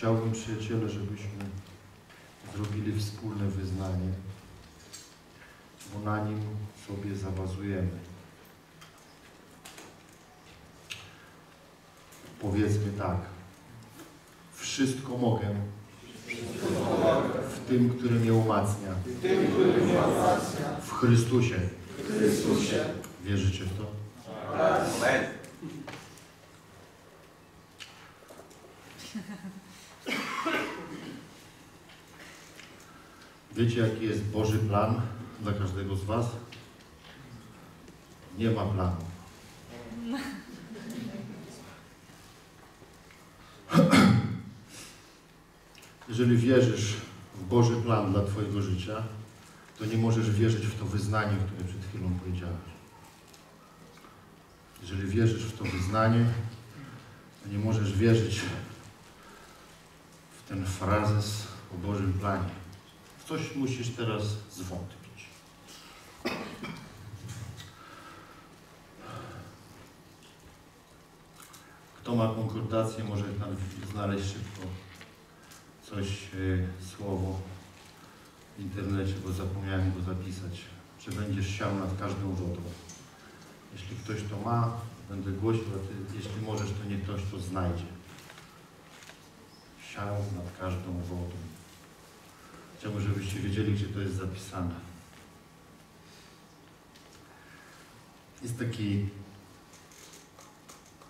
Chciałbym, przyjaciele, żebyśmy zrobili wspólne wyznanie, bo na nim sobie zawazujemy. Powiedzmy tak. Wszystko mogę w tym, który mnie umacnia. W Chrystusie. Wierzycie w to? Amen. Wiecie, jaki jest Boży plan dla każdego z Was? Nie ma planu. Jeżeli wierzysz w Boży plan dla Twojego życia, to nie możesz wierzyć w to wyznanie, które przed chwilą powiedziałeś. Jeżeli wierzysz w to wyznanie, to nie możesz wierzyć w ten frazes o Bożym planie. Coś musisz teraz zwątpić. Kto ma konkordację, może znaleźć szybko coś, e, słowo w internecie, bo zapomniałem go zapisać, że będziesz siał nad każdą wodą. Jeśli ktoś to ma, będę głosił, a ty, jeśli możesz, to nie ktoś to znajdzie. Siał nad każdą wodą. Chciałbym, żebyście wiedzieli, gdzie to jest zapisane. Jest taki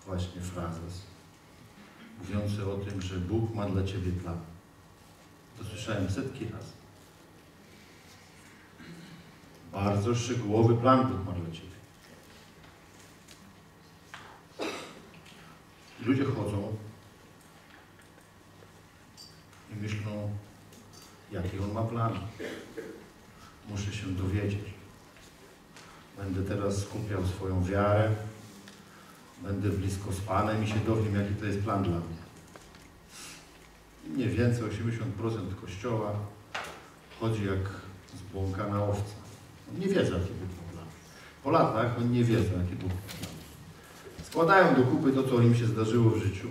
właśnie frazes mówiący o tym, że Bóg ma dla Ciebie plan. To słyszałem setki razy. Bardzo szczegółowy plan Bóg ma dla Ciebie. Ludzie chodzą i myślą, jaki On ma plan. Muszę się dowiedzieć. Będę teraz skupiał swoją wiarę. Będę blisko z Panem i się dowiem, jaki to jest plan dla mnie. Mniej więcej 80% Kościoła chodzi jak zbłąkana owca. On nie wiedzą, jaki Bóg ma plan. Po latach oni nie wiedzą, jaki Bóg ma plan. Składają do kupy to, co im się zdarzyło w życiu.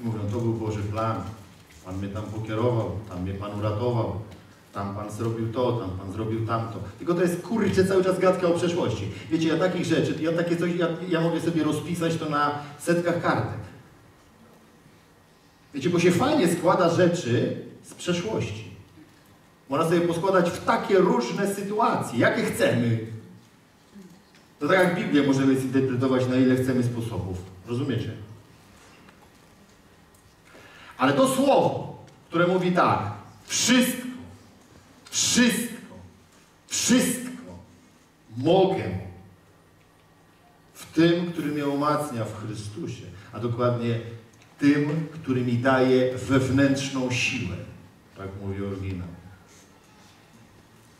I mówią, to był Boży plan. Pan mnie tam pokierował, tam mnie Pan uratował, tam Pan zrobił to, tam Pan zrobił tamto. Tylko to jest kurczę cały czas gadka o przeszłości. Wiecie, ja takich rzeczy, ja takie coś, ja, ja mogę sobie rozpisać to na setkach kartek. Wiecie, bo się fajnie składa rzeczy z przeszłości. Można sobie poskładać w takie różne sytuacje, jakie chcemy. To tak jak Biblię możemy zinterpretować na ile chcemy sposobów. Rozumiecie? Ale to słowo, które mówi tak, wszystko, wszystko, wszystko mogę w tym, który mnie umacnia w Chrystusie, a dokładnie tym, który mi daje wewnętrzną siłę. Tak mówi oryginał.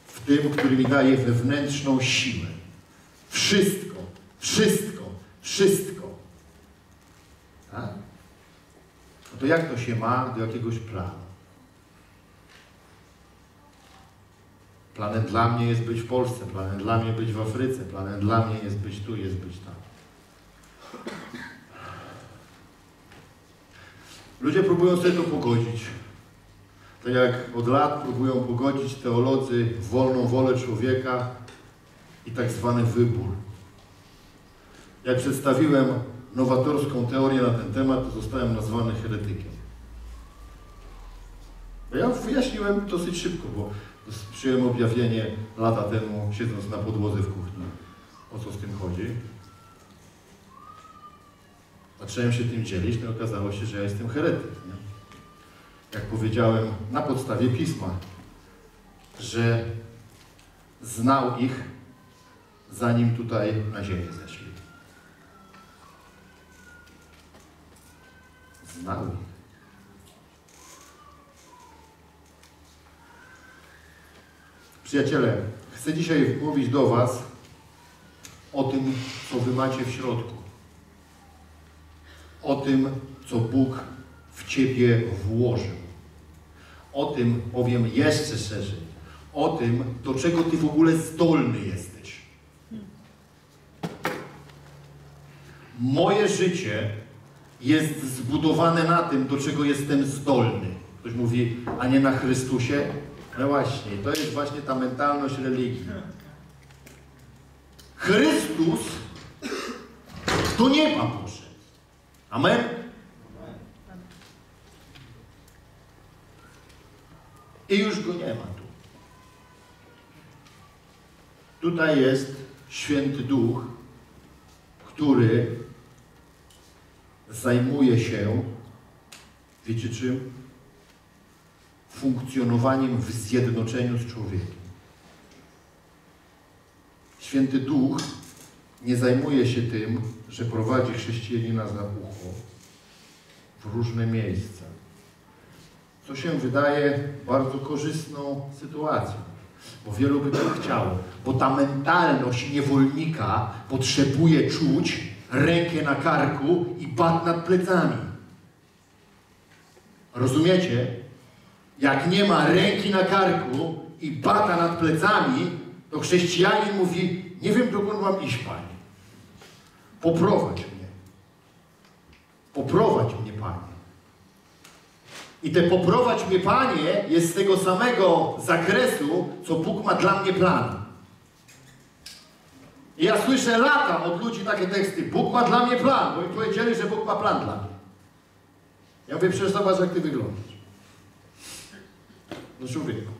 W tym, który mi daje wewnętrzną siłę. Wszystko, wszystko, wszystko. Tak? No to jak to się ma do jakiegoś planu? Planem dla mnie jest być w Polsce, planem dla mnie być w Afryce, planem dla mnie jest być tu, jest być tam. Ludzie próbują sobie to pogodzić. Tak jak od lat próbują pogodzić teolodzy wolną wolę człowieka i tak zwany wybór. Jak przedstawiłem nowatorską teorię na ten temat, to zostałem nazwany heretykiem. Ja wyjaśniłem dosyć szybko, bo przyjąłem objawienie lata temu, siedząc na podłodze w kuchni, o co z tym chodzi. Zacząłem się tym dzielić, no okazało się, że ja jestem heretyk. Nie? Jak powiedziałem na podstawie pisma, że znał ich, zanim tutaj na ziemię zeszli. Ich. Przyjaciele, chcę dzisiaj mówić do Was o tym, co Wy macie w środku. O tym, co Bóg w Ciebie włożył. O tym powiem jeszcze szerzej. O tym, do czego Ty w ogóle zdolny jesteś. Moje życie jest zbudowane na tym, do czego jestem zdolny. Ktoś mówi, a nie na Chrystusie? No właśnie, to jest właśnie ta mentalność religii. Chrystus do nieba poszedł. Amen? I już go nie ma tu. Tutaj jest święty duch, który zajmuje się, wiecie czym? Funkcjonowaniem w zjednoczeniu z człowiekiem. Święty Duch nie zajmuje się tym, że prowadzi chrześcijanina za ucho w różne miejsca. Co się wydaje bardzo korzystną sytuacją, bo wielu by tak chciało, bo ta mentalność niewolnika potrzebuje czuć rękę na karku i bat nad plecami. Rozumiecie? Jak nie ma ręki na karku i bata nad plecami, to chrześcijanin mówi, nie wiem dokąd mam iść, Panie. Poprowadź mnie. Poprowadź mnie, Panie. I te poprowadź mnie, Panie, jest z tego samego zakresu, co Bóg ma dla mnie plan. I ja słyszę lata od ludzi takie teksty. Bóg ma dla mnie plan, bo mi powiedzieli, że Bóg ma plan dla mnie. Ja mówię, przecież zobacz, jak ty wyglądasz. No człowieku.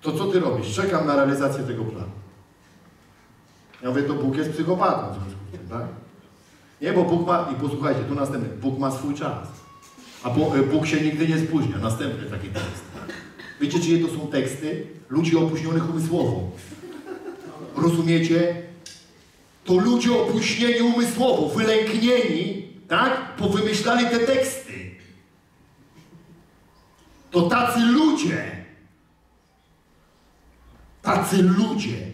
To co ty robisz? Czekam na realizację tego planu. Ja mówię, to Bóg jest psychopatą w związku z tym, tak? Nie, bo Bóg ma, i posłuchajcie, tu następny, Bóg ma swój czas. A Bóg się nigdy nie spóźnia. Następny taki tekst. Wiecie, czyje to są teksty? Ludzi opóźnionych umysłowo. Rozumiecie? To ludzie opóźnieni umysłowo, wylęknieni, tak? Powymyślali te teksty. To tacy ludzie. Tacy ludzie.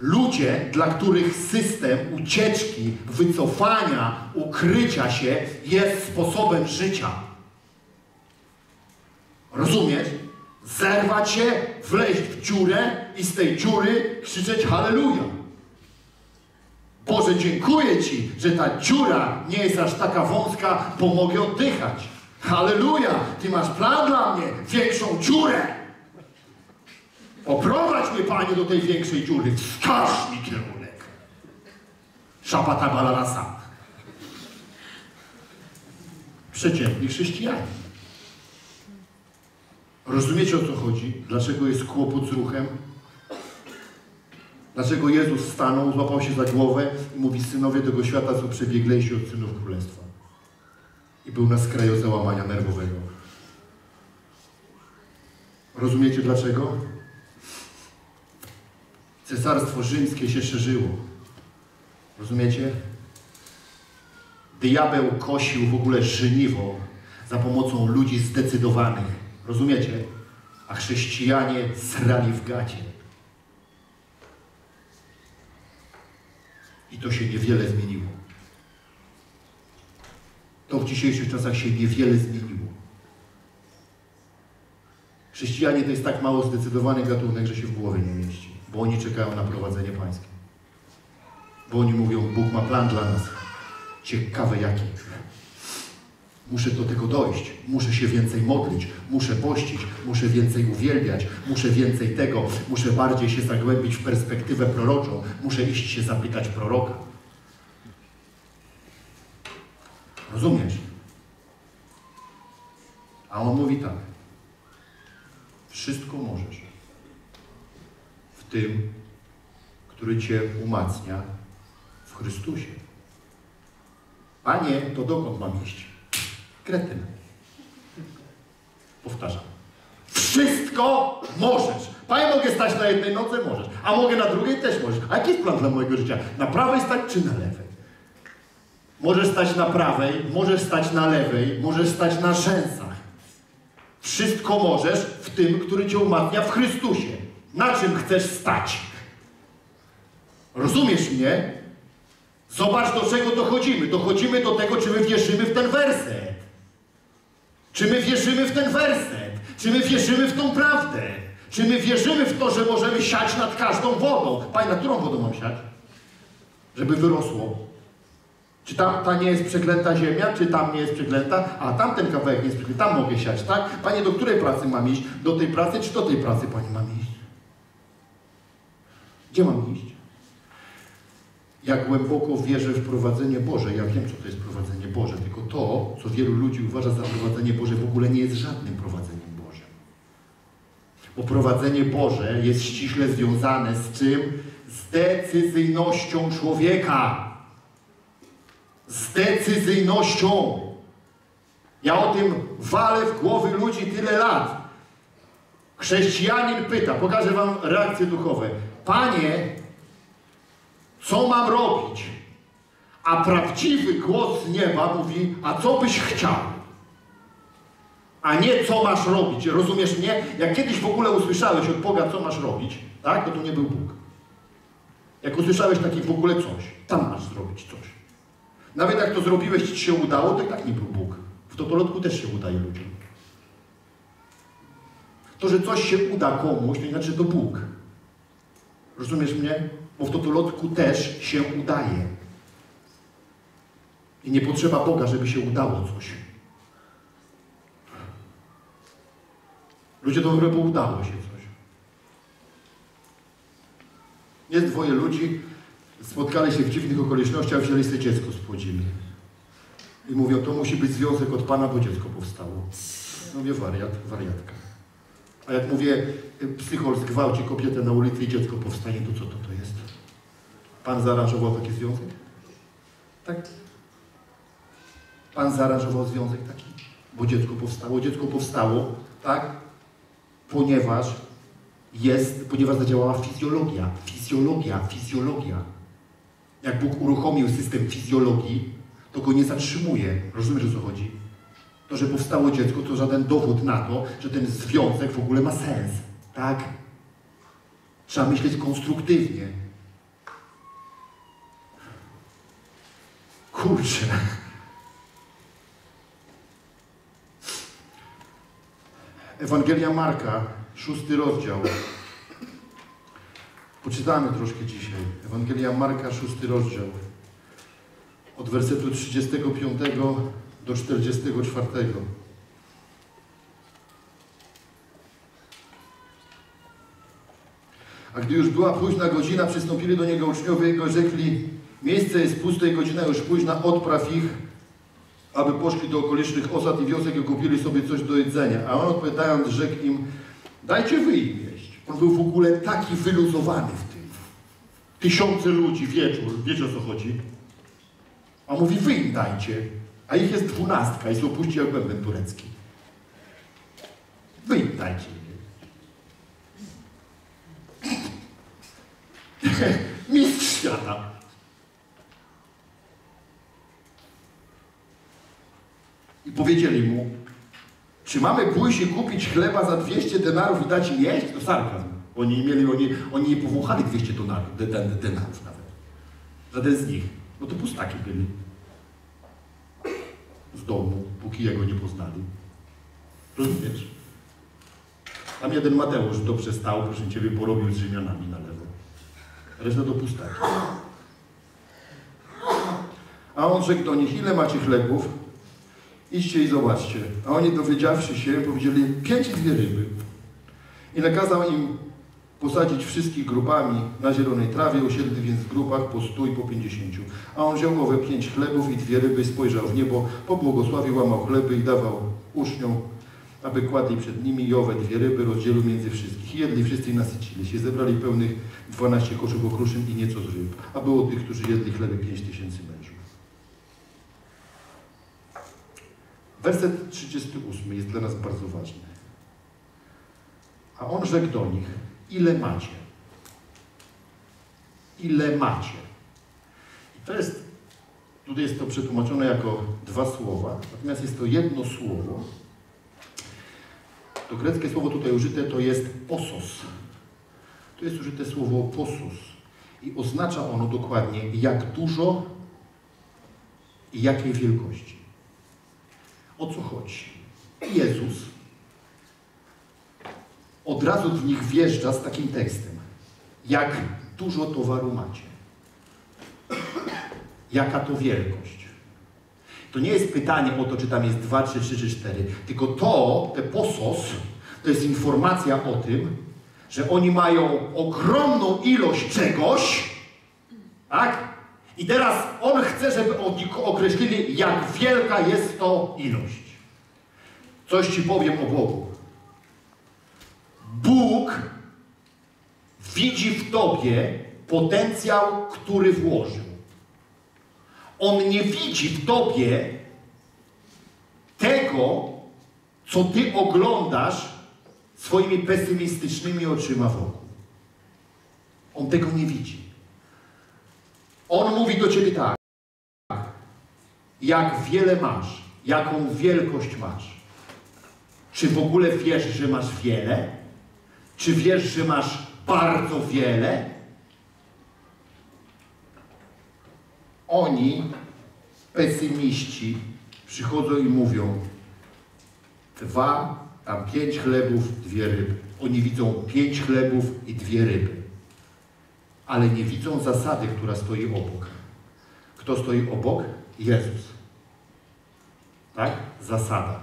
Ludzie, dla których system ucieczki, wycofania, ukrycia się jest sposobem życia. Rozumiesz? Zerwać się, wleźć w dziurę i z tej dziury krzyczeć Halleluja. Boże, dziękuję Ci, że ta dziura nie jest aż taka wąska, pomogę oddychać. Halleluja! Ty masz plan dla mnie, większą dziurę. Oprowadź mnie, Panie, do tej większej dziury. Wskaż mi kierunek. Szapata balarasa. Przeciętni chrześcijanie. Rozumiecie o co chodzi? Dlaczego jest kłopot z ruchem? Dlaczego Jezus stanął, złapał się za głowę i mówi, synowie tego świata są przebieglejsi od synów królestwa. I był na skraju załamania nerwowego. Rozumiecie dlaczego? Cesarstwo rzymskie się szerzyło. Rozumiecie? Diabeł kosił w ogóle żeniwo za pomocą ludzi zdecydowanych. Rozumiecie? A chrześcijanie srali w gacie. I to się niewiele zmieniło. To w dzisiejszych czasach się niewiele zmieniło. Chrześcijanie to jest tak mało zdecydowany gatunek, że się w głowie nie mieści. Bo oni czekają na prowadzenie pańskie. Bo oni mówią, Bóg ma plan dla nas. Ciekawe jaki. Muszę do tego dojść. Muszę się więcej modlić. Muszę pościć. Muszę więcej uwielbiać. Muszę więcej tego. Muszę bardziej się zagłębić w perspektywę proroczą. Muszę iść się zapytać proroka. Rozumiesz? A on mówi tak. Wszystko możesz w tym, który Cię umacnia w Chrystusie. Panie, to dokąd mam iść? Kretyn. Powtarzam. Wszystko możesz. Panie, mogę stać na jednej nodze? Możesz. A mogę na drugiej? Też możesz. A jaki jest plan dla mojego życia? Na prawej stać czy na lewej? Możesz stać na prawej, możesz stać na lewej, możesz stać na rzęsach. Wszystko możesz w tym, który Cię umacnia w Chrystusie. Na czym chcesz stać? Rozumiesz mnie? Zobacz, do czego dochodzimy. Dochodzimy do tego, czy my wierzymy w ten werset. Czy my wierzymy w ten werset? Czy my wierzymy w tą prawdę? Czy my wierzymy w to, że możemy siać nad każdą wodą? Panie, nad którą wodą mam siać? Żeby wyrosło. Czy tam ta nie jest przeklęta ziemia, czy tam nie jest przeklęta, a tamten kawałek nie jest przeklęty, tam mogę siać, tak? Panie, do której pracy mam iść? Do tej pracy, czy do tej pracy, Panie, mam iść? Gdzie mam iść? Jak głęboko wierzę w prowadzenie Boże. Ja wiem, co to jest prowadzenie Boże, tylko to, co wielu ludzi uważa za prowadzenie Boże, w ogóle nie jest żadnym prowadzeniem Bożym. Bo prowadzenie Boże jest ściśle związane z czym? Z decyzyjnością człowieka. Z decyzyjnością. Ja o tym walę w głowy ludzi tyle lat. Chrześcijanin pyta, pokażę wam reakcje duchowe. Panie, co mam robić? A prawdziwy głos nieba mówi, a co byś chciał? A nie co masz robić. Rozumiesz mnie? Jak kiedyś w ogóle usłyszałeś od Boga, co masz robić, tak? To to nie był Bóg. Jak usłyszałeś taki w ogóle coś, tam masz zrobić coś. Nawet jak to zrobiłeś, ci się udało, to i tak nie był Bóg. W totolotku też się udaje ludziom. To, że coś się uda komuś, to znaczy to Bóg. Rozumiesz mnie? Bo w totolotku też się udaje. I nie potrzeba Boga, żeby się udało coś. Ludzie to mówią, bo udało się coś. Jest dwoje ludzi, spotkali się w dziwnych okolicznościach, wzięli sobie dziecko, spłodzili. I mówią, to musi być związek od Pana, bo dziecko powstało. Mówię, wariat, wariatka. A jak mówię, psychol zgwałci kobietę na ulicy i dziecko powstanie, to co to to jest? Pan zaaranżował taki związek? Tak? Pan zaaranżował związek taki? Bo dziecko powstało. Dziecko powstało, tak? Ponieważ jest, ponieważ zadziałała fizjologia. Fizjologia, fizjologia. Jak Bóg uruchomił system fizjologii, to go nie zatrzymuje. Rozumiesz, o co chodzi? To, że powstało dziecko, to żaden dowód na to, że ten związek w ogóle ma sens. Tak? Trzeba myśleć konstruktywnie. Kurczę. Ewangelia Marka, szósty rozdział. Poczytamy troszkę dzisiaj. Ewangelia Marka, szósty rozdział. Od wersetu 35 do 44. A gdy już była późna godzina, przystąpili do niego uczniowie i go rzekli, miejsce jest puste i godzina już późna, odpraw ich, aby poszli do okolicznych osad i wiosek i kupili sobie coś do jedzenia. A on odpowiadając, rzekł im, dajcie wy im jeść. On był w ogóle taki wyluzowany w tym. Tysiące ludzi, wieczór, wiecie o co chodzi? A mówi, wy im dajcie. A ich jest dwunastka i są puści jak bęben turecki. Wy im dajcie. Mistrz świata. I powiedzieli mu, czy mamy pójść i kupić chleba za 200 denarów i dać im jeść? To sarkazm. Oni mieli, oni, oni powąchali 200 denarów, denarów nawet. Żaden z nich. No to pustaki byli. Z domu, póki jego nie poznali. Rozumiesz? Tam jeden Mateusz dobrze stał, proszę Ciebie, porobił z Rzymianami na lewo. Reszta to. A on rzekł do nich, ile macie chlebów? Idźcie i zobaczcie. A oni dowiedziawszy się, powiedzieli, pięć i dwie ryby. I nakazał im posadzić wszystkich grupami na zielonej trawie, usiedli więc w grupach po stu i po pięćdziesięciu. A on wziął owe pięć chlebów i dwie ryby, spojrzał w niebo, pobłogosławił, łamał chleby i dawał uczniom, aby kładli przed nimi i owe dwie ryby rozdzielił między wszystkich. Jedli wszyscy i nasycili się. Zebrali pełnych dwanaście koszów okruszyn i nieco z ryb. A było tych, którzy jedli chleby pięć tysięcy mężów. Werset 38 jest dla nas bardzo ważny. A on rzekł do nich, ile macie? Ile macie? I to jest, tutaj jest to przetłumaczone jako dwa słowa, natomiast jest to jedno słowo. To greckie słowo tutaj użyte to jest osos. Tu jest użyte słowo posus i oznacza ono dokładnie jak dużo i jakiej wielkości. O co chodzi? Jezus od razu w nich wjeżdża z takim tekstem. Jak dużo towaru macie. Jaka to wielkość? To nie jest pytanie o to, czy tam jest dwa, czy trzy, czy cztery, tylko to, te posos, to jest informacja o tym, że oni mają ogromną ilość czegoś, tak? I teraz on chce, żeby oni określili, jak wielka jest to ilość. Coś ci powiem o Bogu. Bóg widzi w tobie potencjał, który włożył. On nie widzi w tobie tego, co ty oglądasz swoimi pesymistycznymi oczyma wokół. On tego nie widzi. On mówi do ciebie tak. Jak wiele masz, jaką wielkość masz. Czy w ogóle wiesz, że masz wiele? Czy wiesz, że masz bardzo wiele? Oni, pesymiści, przychodzą i mówią dwa, tam pięć chlebów, dwie ryby. Oni widzą pięć chlebów i dwie ryby. Ale nie widzą zasady, która stoi obok. Kto stoi obok? Jezus. Tak? Zasada.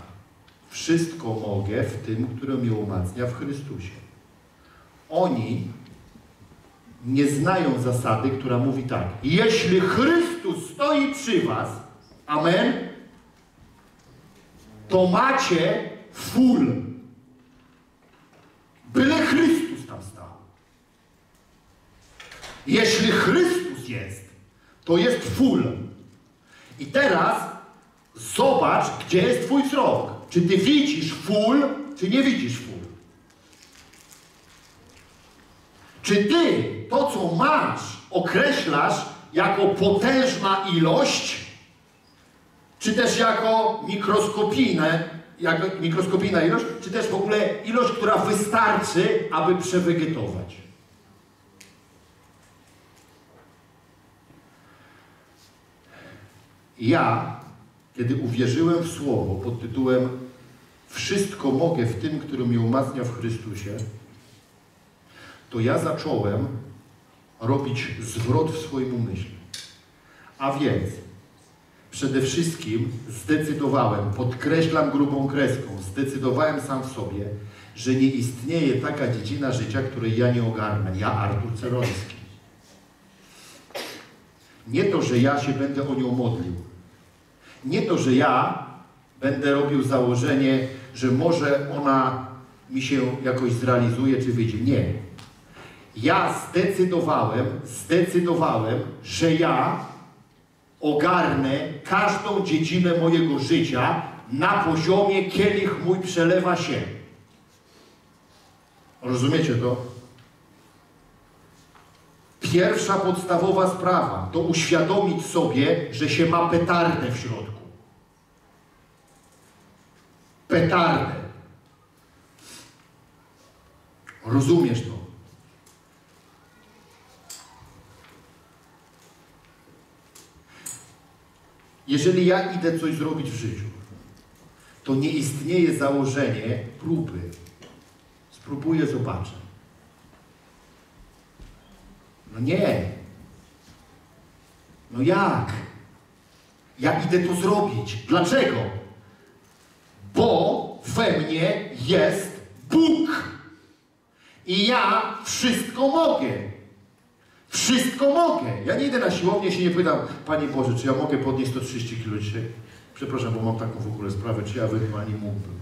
Wszystko mogę w tym, który mnie umacnia w Chrystusie. Oni nie znają zasady, która mówi tak. Jeśli Chrystus stoi przy was, amen, to macie full. Byle Chrystus tam stał. Jeśli Chrystus jest, to jest full. I teraz zobacz, gdzie jest twój wzrok. Czy ty widzisz full, czy nie widzisz full? Czy ty to, co masz, określasz jako potężna ilość, czy też jako mikroskopijne, jako mikroskopijna ilość, czy też w ogóle ilość, która wystarczy, aby przewegetować? Ja, kiedy uwierzyłem w Słowo pod tytułem Wszystko mogę w tym, który mnie umacnia w Chrystusie, to ja zacząłem robić zwrot w swoim umyśle. A więc przede wszystkim zdecydowałem, podkreślam grubą kreską, zdecydowałem sam w sobie, że nie istnieje taka dziedzina życia, której ja nie ogarnę. Ja, Artur Ceroński. Nie to, że ja się będę o nią modlił. Nie to, że ja będę robił założenie, że może ona mi się jakoś zrealizuje, czy wyjdzie. Nie. Ja zdecydowałem, zdecydowałem, że ja ogarnę każdą dziedzinę mojego życia na poziomie kielich mój przelewa się. Rozumiecie to? Pierwsza podstawowa sprawa to uświadomić sobie, że się ma petardę w środku. Petardę. Rozumiesz to? Jeżeli ja idę coś zrobić w życiu, to nie istnieje założenie próby. Spróbuję, zobaczę. No nie. No jak? Ja idę to zrobić. Dlaczego? Bo we mnie jest Bóg. I ja wszystko mogę. Wszystko mogę. Ja nie idę na siłownię się nie pytam, Panie Boże, czy ja mogę podnieść 130 kg dzisiaj? Przepraszam, bo mam taką w ogóle sprawę, czy ja ewentualnie mógłbym.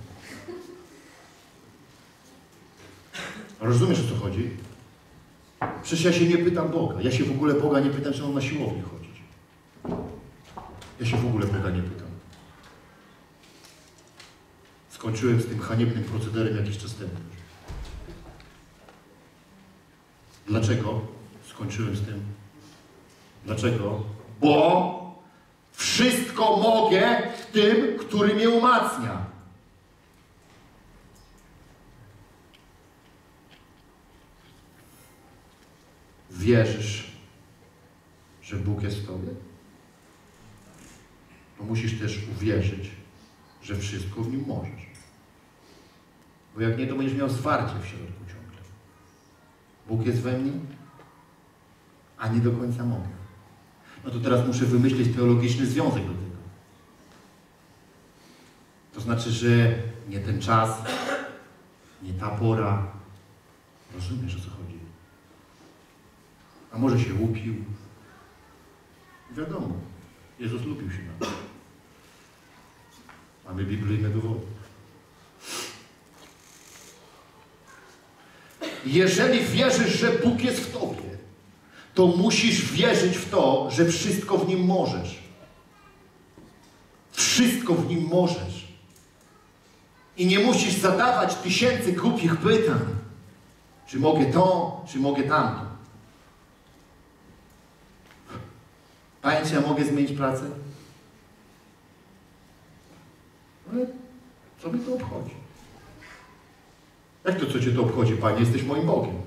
Rozumiesz, o co chodzi? Przecież ja się nie pytam Boga. Ja się w ogóle Boga nie pytam, czy on na siłownię chodzić. Ja się w ogóle Boga nie pytam. Skończyłem z tym haniebnym procederem jakiś czas temu. Dlaczego skończyłem z tym? Dlaczego? Bo wszystko mogę w tym, który mnie umacnia. Wierzysz, że Bóg jest w Tobie? To musisz też uwierzyć, że wszystko w Nim możesz. Bo jak nie, to będziesz miał zwarcie w środku ciągle. Bóg jest we mnie, a nie do końca mogę. No to teraz muszę wymyślić teologiczny związek do tego. To znaczy, że nie ten czas, nie ta pora. Rozumiesz o co chodzi? A może się łupił? Wiadomo, Jezus lubił się na Mamy biblijne dowody. Jeżeli wierzysz, że Bóg jest w Tobie, to musisz wierzyć w to, że wszystko w Nim możesz. Wszystko w Nim możesz. I nie musisz zadawać tysięcy głupich pytań. Czy mogę to, czy mogę tamto. Panie, czy ja mogę zmienić pracę? Ale co mi to obchodzi? Jak to, co Cię to obchodzi, Panie? Jesteś moim Bogiem.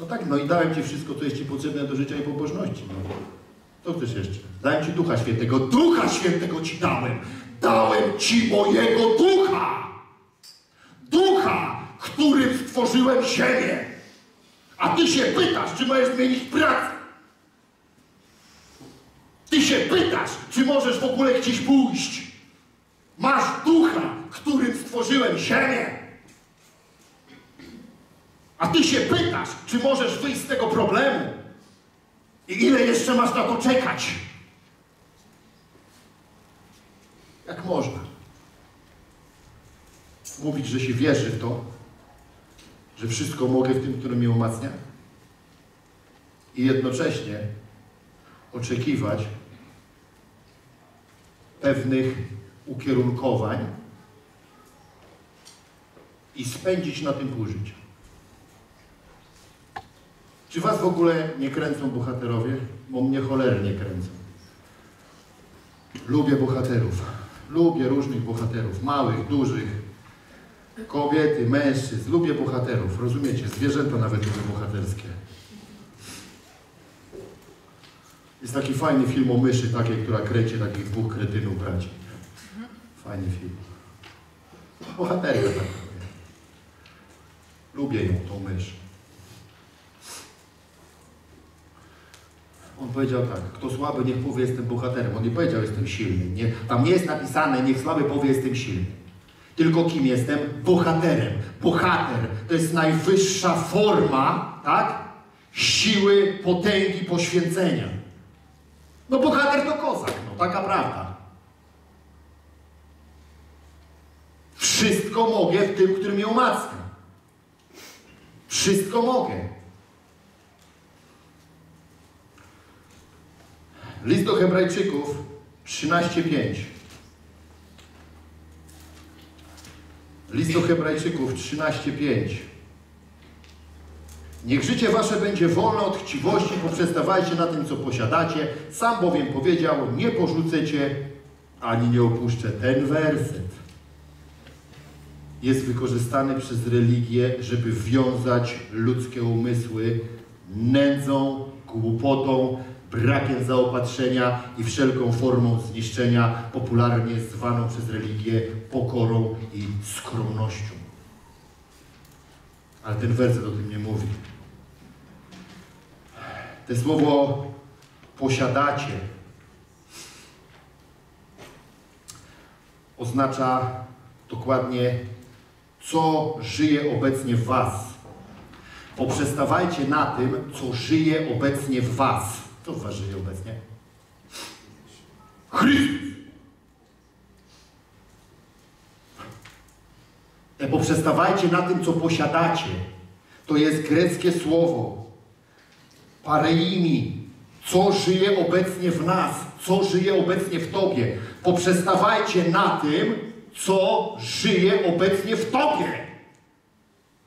No tak, no i dałem Ci wszystko, co jest Ci potrzebne do życia i pobożności. No. Co chcesz jeszcze? Dałem Ci Ducha Świętego. Ducha Świętego Ci dałem. Dałem Ci mojego Ducha. Ducha, którym stworzyłem ziemię. A Ty się pytasz, czy możesz zmienić pracę. Ty się pytasz, czy możesz w ogóle gdzieś pójść. Masz Ducha, którym stworzyłem ziemię. A ty się pytasz, czy możesz wyjść z tego problemu? I ile jeszcze masz na to czekać? Jak można? Mówić, że się wierzy w to, że wszystko mogę w tym, który mnie umacnia? I jednocześnie oczekiwać pewnych ukierunkowań i spędzić na tym pół życia. Czy was w ogóle nie kręcą bohaterowie? Bo mnie cholernie kręcą. Lubię bohaterów. Lubię różnych bohaterów. Małych, dużych. Kobiety, mężczyzn. Lubię bohaterów. Rozumiecie? Zwierzęta nawet lubię bohaterskie. Jest taki fajny film o myszy takiej, która kręci takich dwóch kretynów braci. Fajny film. Bohaterka tak. Lubię ją, tą mysz. On powiedział tak, kto słaby, niech powie, jestem bohaterem. On nie powiedział, jestem silny. Nie, tam nie jest napisane, niech słaby powie, jestem silny. Tylko kim jestem? Bohaterem. Bohater to jest najwyższa forma, tak? Siły, potęgi, poświęcenia. No bohater to kozak, no taka prawda. Wszystko mogę w tym, który mnie umacnia. Wszystko mogę. List do Hebrajczyków 13:5. List do Hebrajczyków 13:5. Niech życie wasze będzie wolne od chciwości, poprzestawajcie na tym, co posiadacie. Sam bowiem powiedział, nie porzucę cię, ani nie opuszczę. Ten werset jest wykorzystany przez religię, żeby wiązać ludzkie umysły nędzą, głupotą, brakiem zaopatrzenia i wszelką formą zniszczenia, popularnie zwaną przez religię pokorą i skromnością. Ale ten werset o tym nie mówi. Te słowo posiadacie oznacza dokładnie, co żyje obecnie w Was. Poprzestawajcie na tym, co żyje obecnie w Was. Kto w Was żyje obecnie? Chrystus! E, poprzestawajcie na tym, co posiadacie. To jest greckie słowo. Pareimi. Co żyje obecnie w nas? Co żyje obecnie w Tobie? Poprzestawajcie na tym, co żyje obecnie w Tobie.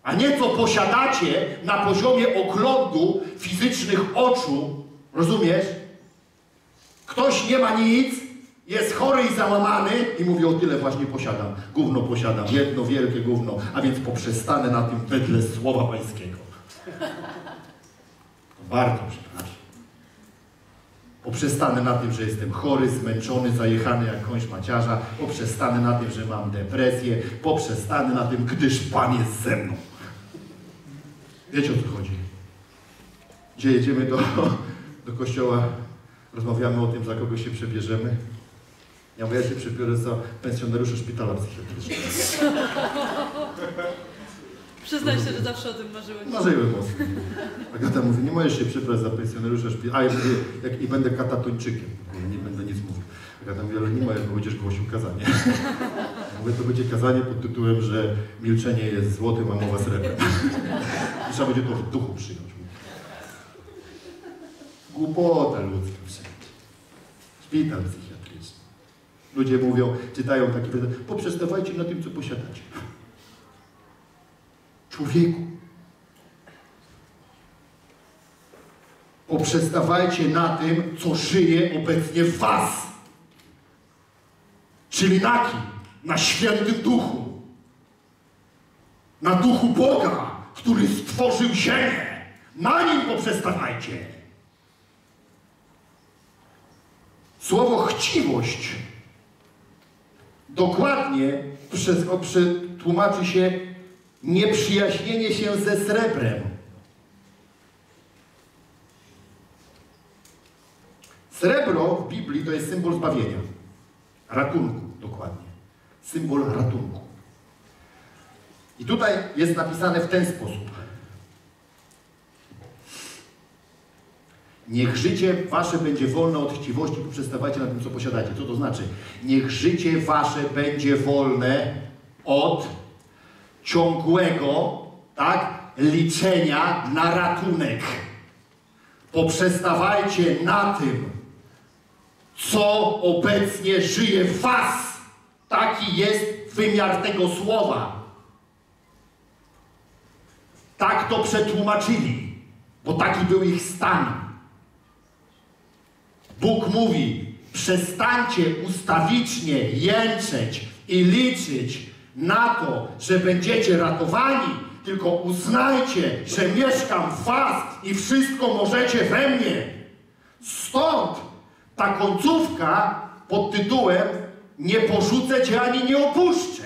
A nie co posiadacie na poziomie oglądu fizycznych oczu. Rozumiesz? Ktoś nie ma nic, jest chory i załamany i mówi o tyle właśnie posiadam. Gówno posiadam, jedno wielkie gówno, a więc poprzestanę na tym wedle słowa pańskiego. Bardzo przepraszam. Poprzestanę na tym, że jestem chory, zmęczony, zajechany jak kończ maciarza. Poprzestanę na tym, że mam depresję. Poprzestanę na tym, gdyż Pan jest ze mną. Wiecie o co chodzi? Gdzie jedziemy do, do kościoła Rozmawiamy o tym, za kogo się przebierzemy. Ja mówię, ja się przebiorę za pensjonariusza szpitala psychiatrycznego. Przyznaj się, że zawsze o tym marzyłeś. Marzyłem mocno. Agata mówi, nie możesz się przebrać za pensjonariusza szpitala. A ja mówię, jak, i będę katatończykiem. Nie będę nic mówił. Agata mówi, ale nie możesz, bo będziesz głosił kazanie. Mówię, to będzie kazanie pod tytułem, że milczenie jest złotym, a mowa srebrem. I trzeba będzie to w duchu przyjąć. Głupota ludzka wszędzie. Szpital psychiatryczny. Ludzie mówią, czytają taki werset, poprzestawajcie na tym, co posiadacie. Człowieku, poprzestawajcie na tym, co żyje obecnie w was. Czyli na kim? Na świętym duchu. Na duchu Boga, który stworzył ziemię. Na nim poprzestawajcie. Słowo chciwość dokładnie przez, tłumaczy się nieprzyjaźnienie się ze srebrem. Srebro w Biblii to jest symbol zbawienia, ratunku dokładnie. Symbol ratunku. I tutaj jest napisane w ten sposób. Niech życie wasze będzie wolne od chciwości, poprzestawajcie na tym, co posiadacie. Co to znaczy? Niech życie wasze będzie wolne od ciągłego, tak, liczenia na ratunek. Poprzestawajcie na tym, co obecnie żyje w was. Taki jest wymiar tego słowa. Tak to przetłumaczyli, bo taki był ich stan. Bóg mówi, przestańcie ustawicznie jęczeć i liczyć na to, że będziecie ratowani, tylko uznajcie, że mieszkam w was i wszystko możecie we mnie. Stąd ta końcówka pod tytułem Nie porzucę cię ani nie opuszczę.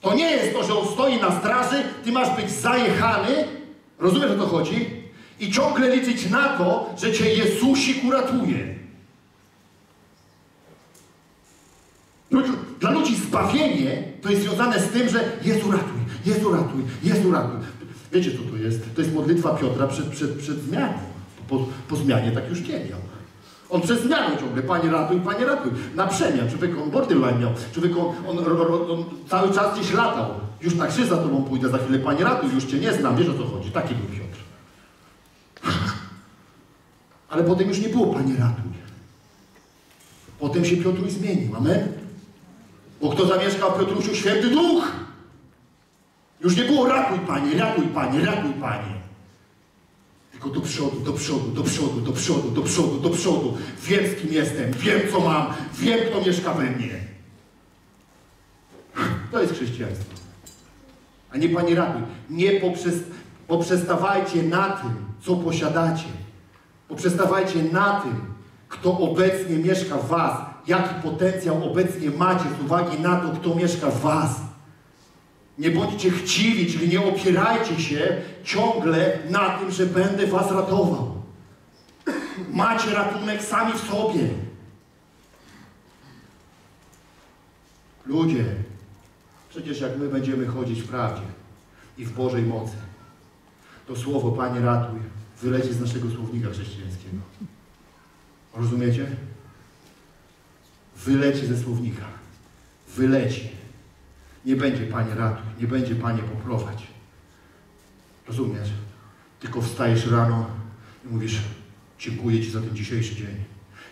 To nie jest to, że on stoi na straży, ty masz być zajechany, rozumiesz o to chodzi? I ciągle liczyć na to, że cię Jezusik uratuje. Dla ludzi zbawienie to jest związane z tym, że Jezu ratuj, Jezu ratuj, Jezu ratuj. Wiecie co to jest? To jest modlitwa Piotra przed, przed, przed zmianą. Po, po zmianie tak już nie miał. On przez zmianę ciągle, Panie ratuj, Panie ratuj. Na przemian, człowiek on borderline miał. Człowiek on, on, on, on, cały czas gdzieś latał. Już na krzyż za tobą pójdę za chwilę, Panie ratuj, już Cię nie znam, wiesz o co chodzi. Taki był Piotr. Ale potem już nie było Panie ratuj. Potem się Piotruś zmienił, amen? Bo kto zamieszkał w Piotrusiu? Święty Duch! Już nie było ratuj Panie, ratuj Panie, ratuj Panie. Tylko do przodu, do przodu, do przodu, do przodu, do przodu, do przodu. Wiem z kim jestem, wiem co mam, wiem kto mieszka we mnie. To jest chrześcijaństwo. A nie Panie ratuj. Nie poprzez, poprzestawajcie na tym, co posiadacie. Poprzestawajcie na tym, kto obecnie mieszka w Was, jaki potencjał obecnie macie z uwagi na to, kto mieszka w Was. Nie bądźcie chciwi, czyli nie opierajcie się ciągle na tym, że będę Was ratował. Macie ratunek sami w sobie. Ludzie, przecież jak my będziemy chodzić w prawdzie i w Bożej mocy, to słowo Panie ratuj wyleci z naszego słownika chrześcijańskiego. Rozumiecie? Wyleci ze słownika. Wyleci. Nie będzie Panie ratuj, nie będzie Panie poprowadź. Rozumiesz? Tylko wstajesz rano i mówisz, dziękuję Ci za ten dzisiejszy dzień.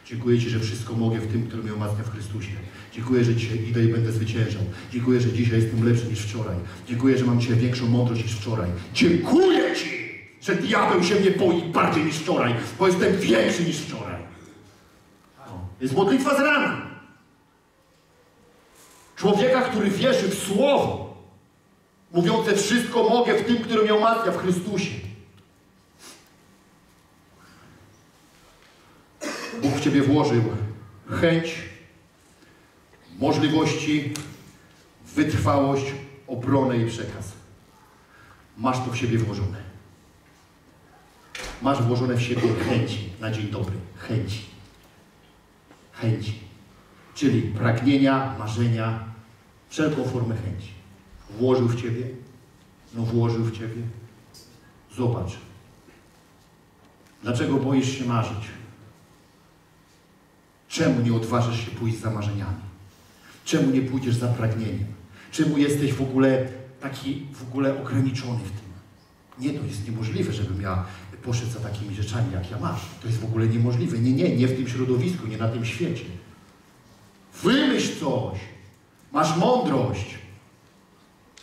Dziękuję Ci, że wszystko mogę w tym, który mnie umacnia w Chrystusie. Dziękuję, że dzisiaj idę i będę zwyciężał. Dziękuję, że dzisiaj jestem lepszy niż wczoraj. Dziękuję, że mam dzisiaj większą mądrość niż wczoraj. Dziękuję Ci, że diabeł się mnie boi bardziej niż wczoraj, bo jestem większy niż wczoraj. Jest modlitwa z rana. Człowieka, który wierzy w Słowo, mówiące wszystko mogę w tym, który mnie umacnia w Chrystusie. W Ciebie włożył chęć, możliwości, wytrwałość, obronę i przekaz. Masz to w siebie włożone. Masz włożone w siebie chęci na dzień dobry. Chęci. Chęci. Czyli pragnienia, marzenia, wszelką formę chęci. Włożył w ciebie? No włożył w ciebie. Zobacz. Dlaczego boisz się marzyć? Czemu nie odważysz się pójść za marzeniami? Czemu nie pójdziesz za pragnieniem? Czemu jesteś w ogóle taki w ogóle ograniczony w tym? Nie, to jest niemożliwe, żebym ja poszedł za takimi rzeczami, jak ja masz. To jest w ogóle niemożliwe. Nie, nie, nie w tym środowisku, nie na tym świecie. Wymyśl coś. Masz mądrość.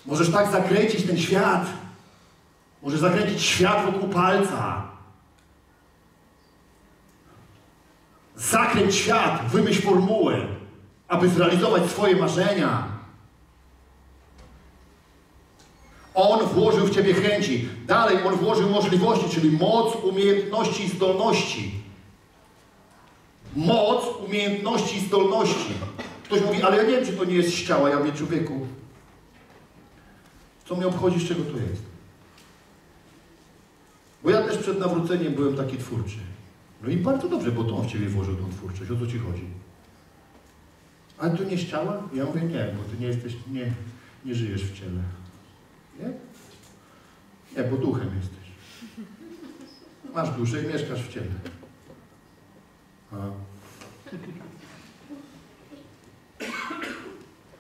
Możesz tak zakręcić ten świat. Możesz zakręcić świat wokół palca. Zakręć świat, wymyśl formułę, aby zrealizować swoje marzenia. On włożył w ciebie chęci. Dalej, on włożył możliwości, czyli moc, umiejętności i zdolności. Moc, umiejętności i zdolności. Ktoś mówi, ale ja nie wiem, czy to nie jest z ciała, ja mówię, człowieku. Co mnie obchodzi, z czego to jest? Bo ja też przed nawróceniem byłem taki twórczy. No i bardzo dobrze, bo to on w ciebie włożył tą twórczość. O co ci chodzi? Ale to nie z ciała? Ja mówię, nie, bo ty nie jesteś, nie, nie żyjesz w ciele. Nie? Nie, bo duchem jesteś. Masz duszę i mieszkasz w ciele. A.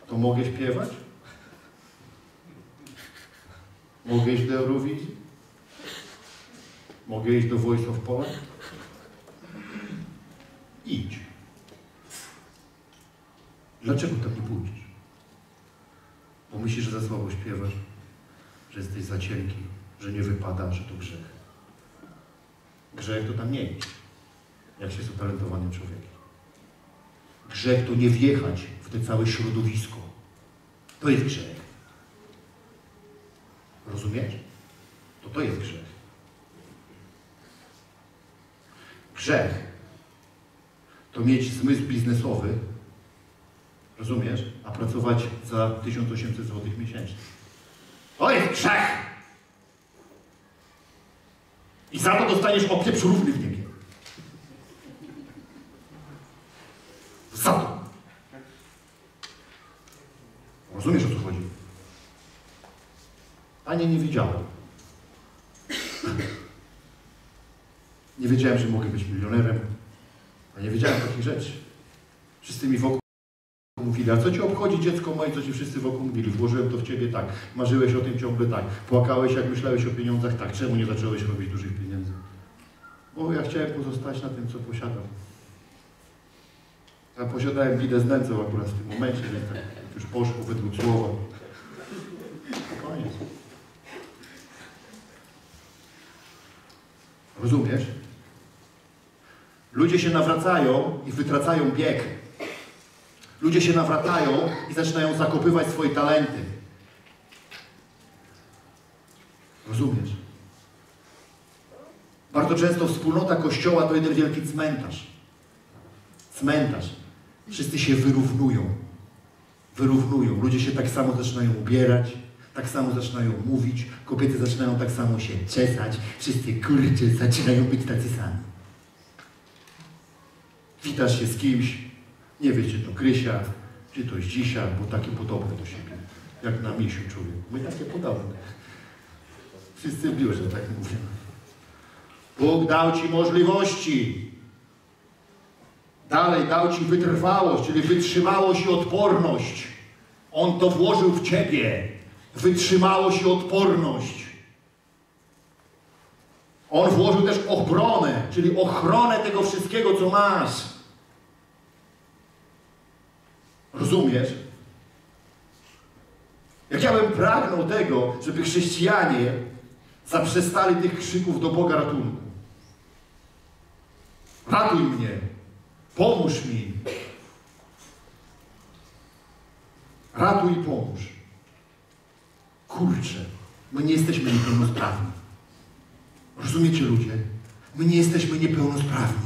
To mogę śpiewać? Mogę iść do Eurowizji? Mogę iść do Voice of Poland? Idź. Dlaczego tam nie pójdziesz? Bo myślisz, że za słabo śpiewasz, że jesteś za cienki, że nie wypada, że to grzech. Grzech to tam nie iść, jak się jest utalentowanym człowiekiem. Grzech to nie wjechać w te całe środowisko. To jest grzech. Rozumiesz? To to jest grzech. Grzech to mieć zmysł biznesowy, rozumiesz, a pracować za 1800 zł miesięcznie. To jest grzech! I za to dostaniesz opieprz równy w niebie. Za to. Rozumiesz o co chodzi? Panie nie wiedziałem. Nie wiedziałem, że mogę być milionerem. A nie wiedziałem takich rzeczy. Wszyscy mi wokół mówili, a co ci obchodzi dziecko moje, co ci wszyscy wokół mówili? Włożyłem to w ciebie tak, marzyłeś o tym ciągle tak, płakałeś jak myślałeś o pieniądzach tak, czemu nie zacząłeś robić dużych pieniędzy? Bo ja chciałem pozostać na tym, co posiadam. Ja posiadałem bidę z nędzą akurat w tym momencie, więc tak już poszło według słowa. Koniec. Rozumiesz? Ludzie się nawracają i wytracają bieg. Ludzie się nawracają i zaczynają zakopywać swoje talenty. Rozumiesz? Bardzo często wspólnota kościoła to jeden wielki cmentarz. Cmentarz. Wszyscy się wyrównują. Wyrównują. Ludzie się tak samo zaczynają ubierać, tak samo zaczynają mówić, kobiety zaczynają tak samo się czesać, wszyscy kurczę zaczynają być tacy sami. Witasz się z kimś, nie wiesz, czy to Krysia, czy to jest dzisiaj, bo takie podobne do siebie. Jak na misiu człowiek. My takie podobne. Wszyscy w biurze tak mówią. Bóg dał Ci możliwości. Dalej dał Ci wytrwałość, czyli wytrzymałość i odporność. On to włożył w Ciebie. Wytrzymałość i odporność. On włożył też obronę, czyli ochronę tego wszystkiego, co masz. Rozumiesz? Jak ja bym pragnął tego, żeby chrześcijanie zaprzestali tych krzyków do Boga ratunku. Ratuj mnie. Pomóż mi. Ratuj i pomóż. Kurczę, my nie jesteśmy niepełnosprawni. Rozumiecie ludzie? My nie jesteśmy niepełnosprawni.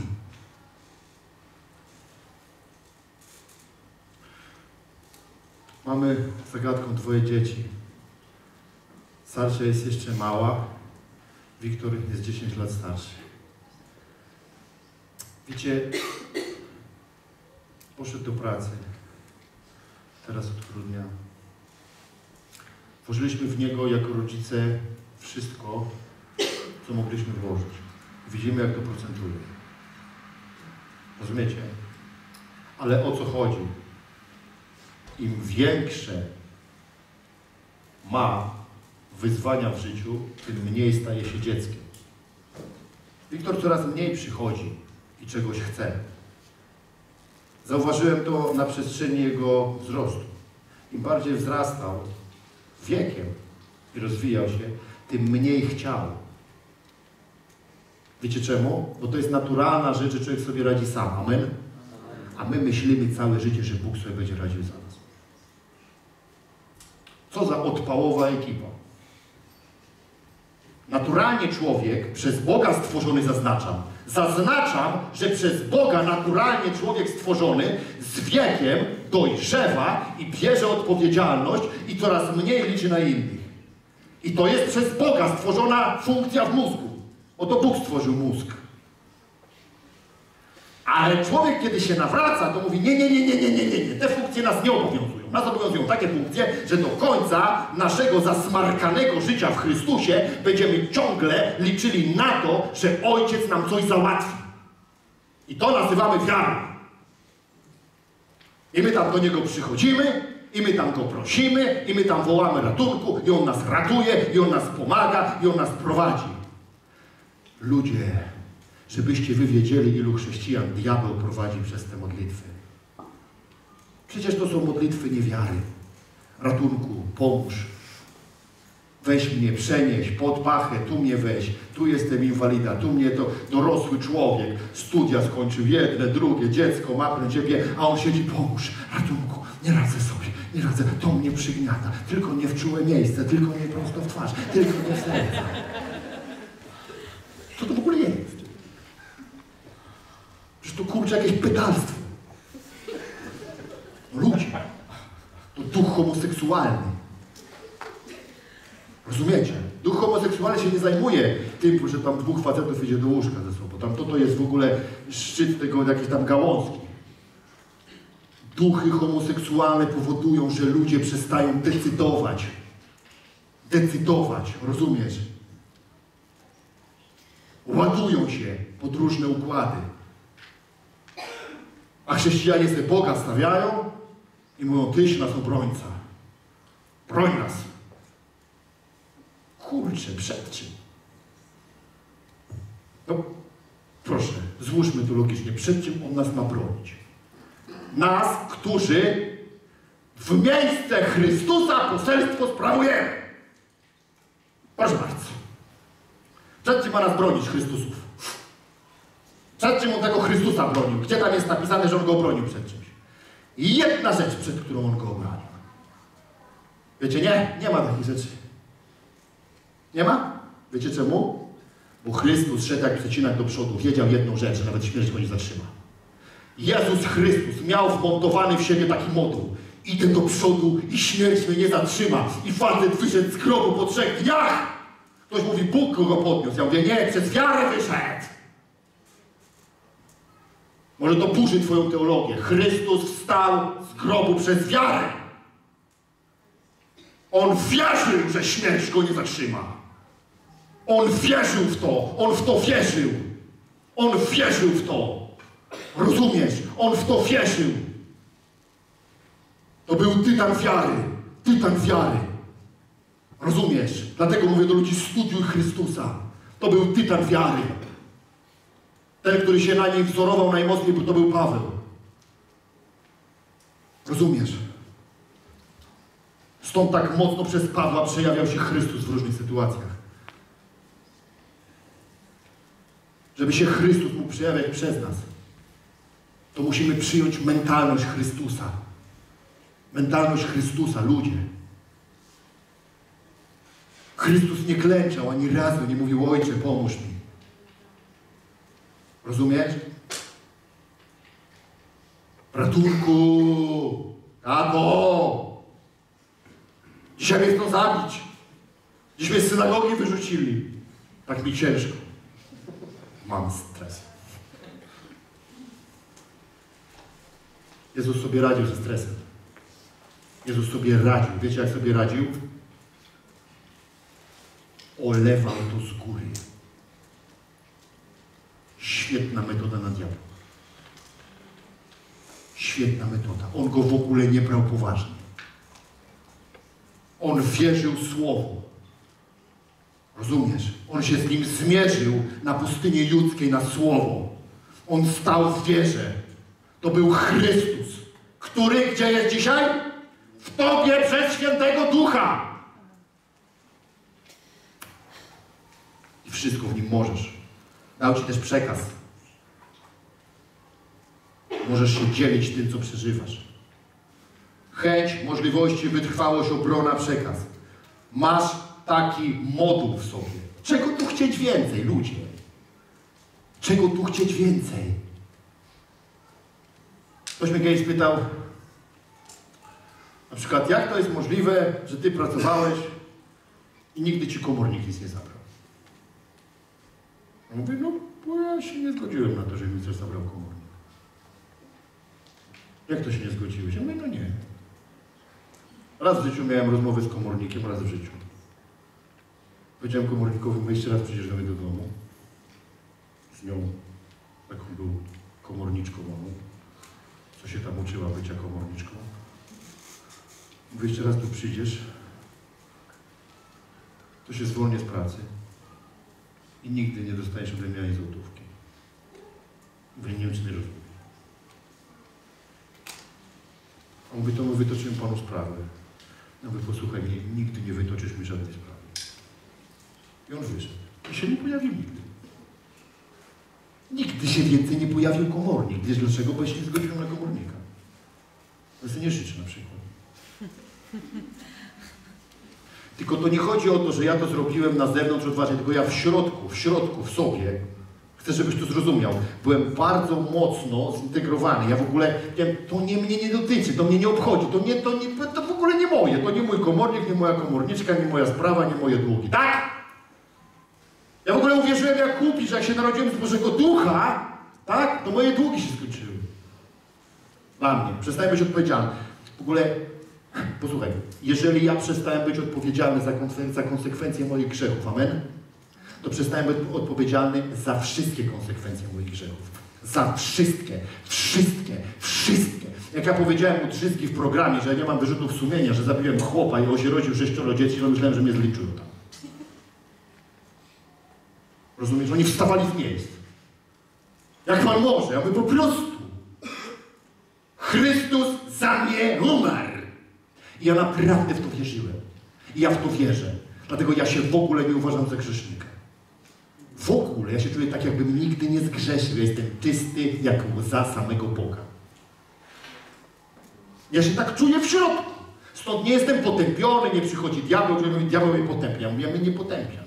Mamy zagadką dwoje dzieci. Starsza jest jeszcze mała, Wiktor jest 10 lat starszy. Wiecie, poszedł do pracy. Teraz od grudnia. Włożyliśmy w niego jako rodzice wszystko, co mogliśmy włożyć. Widzimy, jak to procentuje. Rozumiecie? Ale o co chodzi? Im większe ma wyzwania w życiu, tym mniej staje się dzieckiem. Wiktor coraz mniej przychodzi i czegoś chce. Zauważyłem to na przestrzeni jego wzrostu. Im bardziej wzrastał wiekiem i rozwijał się, tym mniej chciał. Wiecie czemu? Bo to jest naturalna rzecz, że człowiek sobie radzi sam. Amen? A my myślimy całe życie, że Bóg sobie będzie radził nas. Co za odpałowa ekipa. Naturalnie człowiek, przez Boga stworzony zaznaczam, zaznaczam, że przez Boga naturalnie człowiek stworzony z wiekiem dojrzewa i bierze odpowiedzialność i coraz mniej liczy na innych. I to jest przez Boga stworzona funkcja w mózgu. Oto Bóg stworzył mózg. Ale człowiek, kiedy się nawraca, to mówi: Nie, nie, nie, nie, nie, nie, nie. Te funkcje nas nie obowiązują. Nas obowiązują takie funkcje, że do końca naszego zasmarkanego życia w Chrystusie będziemy ciągle liczyli na to, że Ojciec nam coś załatwi. I to nazywamy wiarą. I my tam do Niego przychodzimy, i my tam Go prosimy, i my tam wołamy ratunku, i On nas ratuje, i On nas pomaga, i On nas prowadzi. Ludzie, żebyście wy wiedzieli, ilu chrześcijan diabeł prowadzi przez te modlitwy. Przecież to są modlitwy niewiary. Ratunku, pomóż. Weź mnie, przenieś, pod pachę, tu mnie weź, tu jestem inwalida, tu mnie to dorosły człowiek, studia skończył, jedne, drugie, dziecko ma ciebie, a on siedzi, pomóż, ratunku, nie radzę sobie, nie radzę, to mnie przygniata, tylko nie w czułe miejsce, tylko nie prosto w twarz, tylko nie w serce. Co to w ogóle jest? Przecież to kurczę jakieś pedalstwo. Ludzie. To duch homoseksualny. Rozumiecie? Duch homoseksualny się nie zajmuje tym, że tam dwóch facetów idzie do łóżka ze sobą. Tam to, to jest w ogóle szczyt tego jakiejś tam gałązki. Duchy homoseksualne powodują, że ludzie przestają decydować. Decydować, rozumiesz? Ładują się pod różne układy. A chrześcijanie sobie Boga stawiają i mówią, tyś nas obrońca. Broń nas. Kurczę, przed czym? No, proszę, złóżmy to logicznie. Przed czym On nas ma bronić? Nas, którzy w miejsce Chrystusa poselstwo sprawujemy. Proszę bardzo. Przed czym ma nas bronić Chrystusów? Przed czym on tego Chrystusa bronił? Gdzie tam jest napisane, że on go obronił przed czymś? Jedna rzecz, przed którą on go obronił. Wiecie, nie? Nie ma takich rzeczy. Nie ma? Wiecie czemu? Bo Chrystus szedł jak przecinak do przodu. Wiedział jedną rzecz, że nawet śmierć go nie zatrzyma. Jezus Chrystus miał wmontowany w siebie taki moduł. Idę do przodu i śmierć mnie nie zatrzyma. I facet wyszedł z grobu po trzech dniach. Ktoś mówi, Bóg go podniósł. Ja mówię, nie, przez wiarę wyszedł. Może to burzy Twoją teologię. Chrystus wstał z grobu przez wiarę. On wierzył, że śmierć go nie zatrzyma. On wierzył w to. On w to wierzył. On wierzył w to. Rozumiesz? On w to wierzył. To był tytan wiary. Tytan wiary. Rozumiesz? Dlatego mówię do ludzi, studiuj Chrystusa. To był tytan wiary. Ten, który się na niej wzorował najmocniej, to był Paweł. Rozumiesz? Stąd tak mocno przez Pawła przejawiał się Chrystus w różnych sytuacjach. Żeby się Chrystus mógł przejawiać przez nas, to musimy przyjąć mentalność Chrystusa. Mentalność Chrystusa, ludzie. Chrystus nie klęczał ani razu, nie mówił, Ojcze, pomóż mi. Rozumiesz? Ratunku! Tato! Dzisiaj mnie chcą zabić. Dziś mnie z synagogi wyrzucili. Tak mi ciężko. Mam stres. Jezus sobie radził ze stresem. Jezus sobie radził. Wiecie, jak sobie radził? Olewał to z góry. Świetna metoda na diabła. Świetna metoda. On go w ogóle nie brał poważnie. On wierzył słowu. Rozumiesz? On się z nim zmierzył na pustyni judzkiej na słowo. On stał w wierze. To był Chrystus, który gdzie jest dzisiaj? W Tobie przez Świętego Ducha. I wszystko w nim możesz. Dał Ci też przekaz. Możesz się dzielić tym, co przeżywasz. Chęć, możliwości, wytrwałość, obrona, przekaz. Masz taki moduł w sobie. Czego tu chcieć więcej, ludzie? Czego tu chcieć więcej? Ktoś mnie kiedyś spytał, na przykład, jak to jest możliwe, że ty pracowałeś i nigdy ci komornik nic nie zabrał? Ja mówię, no bo ja się nie zgodziłem na to, żeby mi zabrał komornik. Jak to się nie zgodziłeś? Ja mówię, no nie. Raz w życiu miałem rozmowę z komornikiem, raz w życiu. Powiedziałem komornikowi, my jeszcze raz przyjeżdżamy do domu. Z nią, taką był komorniczką mamą, co się tam uczyła bycia komorniczką. Mówię, jeszcze raz tu przyjdziesz, to się zwolnię z pracy i nigdy nie dostaniesz ode mnie ani złotówki. Mówię, nie wiem, czy nie rozumiesz. On mówi, to my wytoczymy panu sprawę. Ja mówię, posłuchaj, nigdy nie wytoczysz mi żadnej sprawy. I on wyszedł. I się nie pojawił nigdy. Nigdy się więcej nie pojawił komornik. Wiesz dlaczego? Bo się nie zgodziłem na komornika. Sobie nie życzę na przykład. Tylko to nie chodzi o to, że ja to zrobiłem na zewnątrz odważnie, tylko ja w środku, w środku, w sobie, chcę, żebyś to zrozumiał, byłem bardzo mocno zintegrowany. Ja w ogóle, wiem, to nie mnie nie dotyczy, to mnie nie obchodzi, to, nie, to, nie, to w ogóle nie moje, to nie mój komornik, nie moja komorniczka, nie moja sprawa, nie moje długi. Tak? Ja w ogóle uwierzyłem jak kupi, że jak się narodziłem z Bożego Ducha, tak, to moje długi się skończyły. Dla mnie. Przestałem być odpowiedzialny. W ogóle, posłuchaj, jeżeli ja przestałem być odpowiedzialny za, za konsekwencje moich grzechów, amen, to przestałem być odpowiedzialny za wszystkie konsekwencje moich grzechów. Za wszystkie, wszystkie, wszystkie. Jak ja powiedziałem u Trzyski w programie, że ja nie mam wyrzutów sumienia, że zabiłem chłopa i ozierodził sześcioro dzieci, to myślałem, że mnie zliczył tam. Rozumiesz? Oni wstawali z miejsc. Jak Pan może? Ja mówię, po prostu. Chrystus za mnie umarł. I ja naprawdę w to wierzyłem. I ja w to wierzę. Dlatego ja się w ogóle nie uważam za grzesznika. W ogóle ja się czuję tak, jakbym nigdy nie zgrzeszył. Ja jestem czysty jak łza samego Boga. Ja się tak czuję w środku. Stąd nie jestem potępiony, nie przychodzi diabeł, który mówi, diabeł mnie potępia. Ja mnie nie potępiam.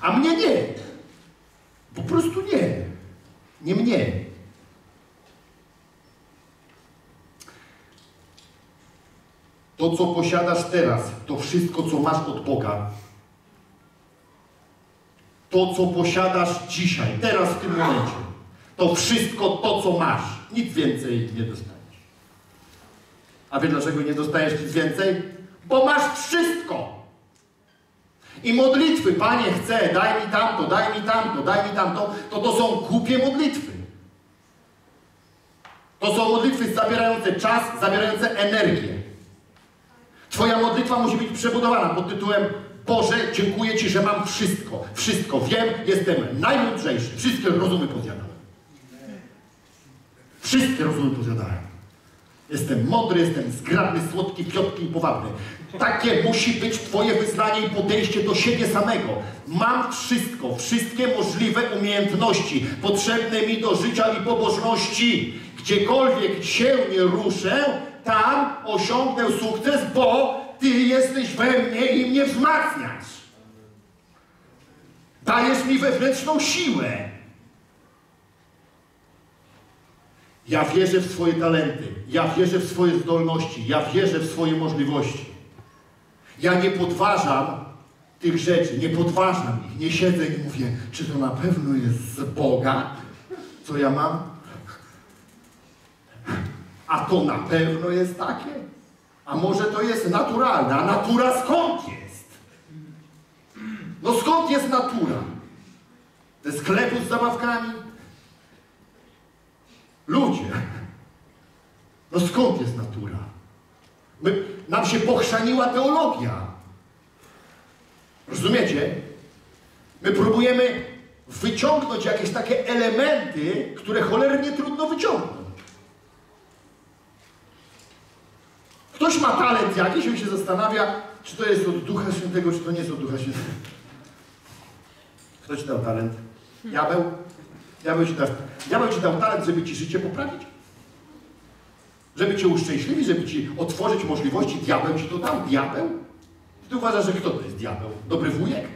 A mnie nie. Po prostu nie. Nie mnie. To, co posiadasz teraz, to wszystko, co masz od Boga. To, co posiadasz dzisiaj, teraz, w tym momencie. To wszystko to, co masz. Nic więcej nie dostaniesz. A wie dlaczego nie dostajesz nic więcej? Bo masz wszystko. I modlitwy, Panie, chcę, daj mi tamto, daj mi tamto, daj mi tamto, to to są głupie modlitwy. To są modlitwy zabierające czas, zabierające energię. Twoja modlitwa musi być przebudowana pod tytułem Boże, dziękuję Ci, że mam wszystko. Wszystko wiem, jestem najmądrzejszy. Wszystkie rozumy pozjadałem. Wszystkie rozumy pozjadałem. Jestem mądry, jestem zgrabny, słodki, piotki i powabny. Takie musi być Twoje wyznanie i podejście do siebie samego. Mam wszystko, wszystkie możliwe umiejętności potrzebne mi do życia i pobożności. Gdziekolwiek się nie ruszę, tam osiągnę sukces, bo Ty jesteś we mnie i mnie wzmacniasz. Dajesz mi wewnętrzną siłę. Ja wierzę w swoje talenty, ja wierzę w swoje zdolności, ja wierzę w swoje możliwości. Ja nie podważam tych rzeczy, nie podważam ich, nie siedzę i mówię, czy to na pewno jest z Boga, co ja mam? A to na pewno jest takie? A może to jest naturalne? A natura skąd jest? No skąd jest natura? Ze sklepu z zabawkami? Ludzie. No skąd jest natura? My, nam się pochrzaniła teologia. Rozumiecie? My próbujemy wyciągnąć jakieś takie elementy, które cholernie trudno wyciągnąć. Ktoś ma talent jakiś i się zastanawia, czy to jest od Ducha Świętego, czy to nie jest od Ducha Świętego. Kto ci dał talent? Diabeł? Diabeł ci dał, diabeł ci dał talent, żeby ci życie poprawić? Żeby cię uszczęśliwić, żeby ci otworzyć możliwości. Diabeł ci to dał? Diabeł? Ty uważasz, że kto to jest diabeł? Dobry wujek?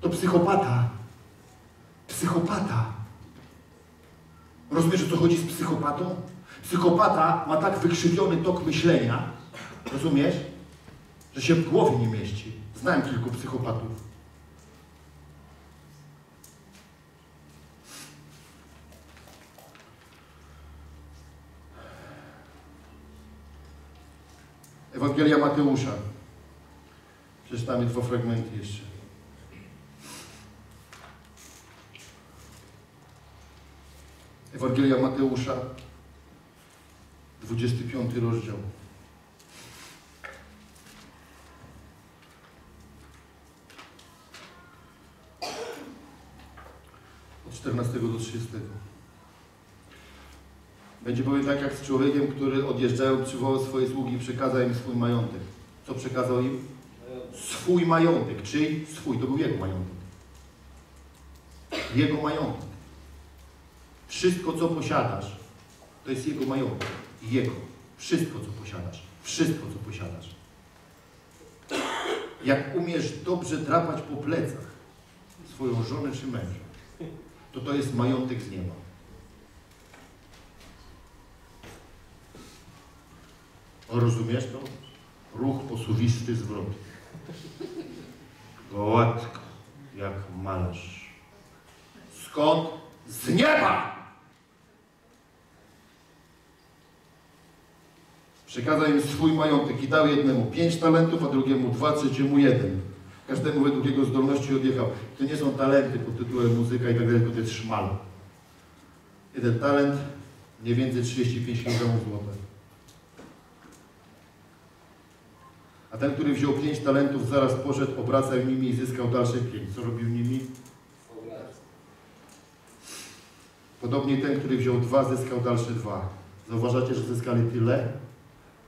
To psychopata. Psychopata. Rozumiesz, o co chodzi z psychopatą? Psychopata ma tak wykrzywiony tok myślenia, rozumiesz, że się w głowie nie mieści. Znałem kilku psychopatów. Ewangelia Mateusza. Przeczytamy dwa fragmenty jeszcze. Ewangelia Mateusza, 25 rozdział. Od 14 do 30. Będzie bowiem tak jak z człowiekiem, który odjeżdżając przywołał swoje sługi i przekazał im swój majątek. Co przekazał im? Swój majątek. Czyj? Swój. To był jego majątek. Jego majątek. Wszystko, co posiadasz, to jest jego majątek. Jego. Wszystko, co posiadasz. Wszystko, co posiadasz. Jak umiesz dobrze drapać po plecach swoją żonę czy męża, to to jest majątek z nieba. Rozumiesz to? Ruch posuwisty zwrot. Gładko, jak malarz. Skąd? Z nieba! Przekazał im swój majątek i dał jednemu pięć talentów, a drugiemu dwa, trzeciemu jeden. Każdemu według jego zdolności odjechał. To nie są talenty pod tytułem muzyka i tak dalej, tylko to jest szmal. Jeden talent, mniej więcej 35 kg złota. A ten, który wziął pięć talentów, zaraz poszedł, obracał nimi i zyskał dalsze pięć. Co robił nimi? Podobnie ten, który wziął dwa, zyskał dalsze dwa. Zauważacie, że zyskali tyle,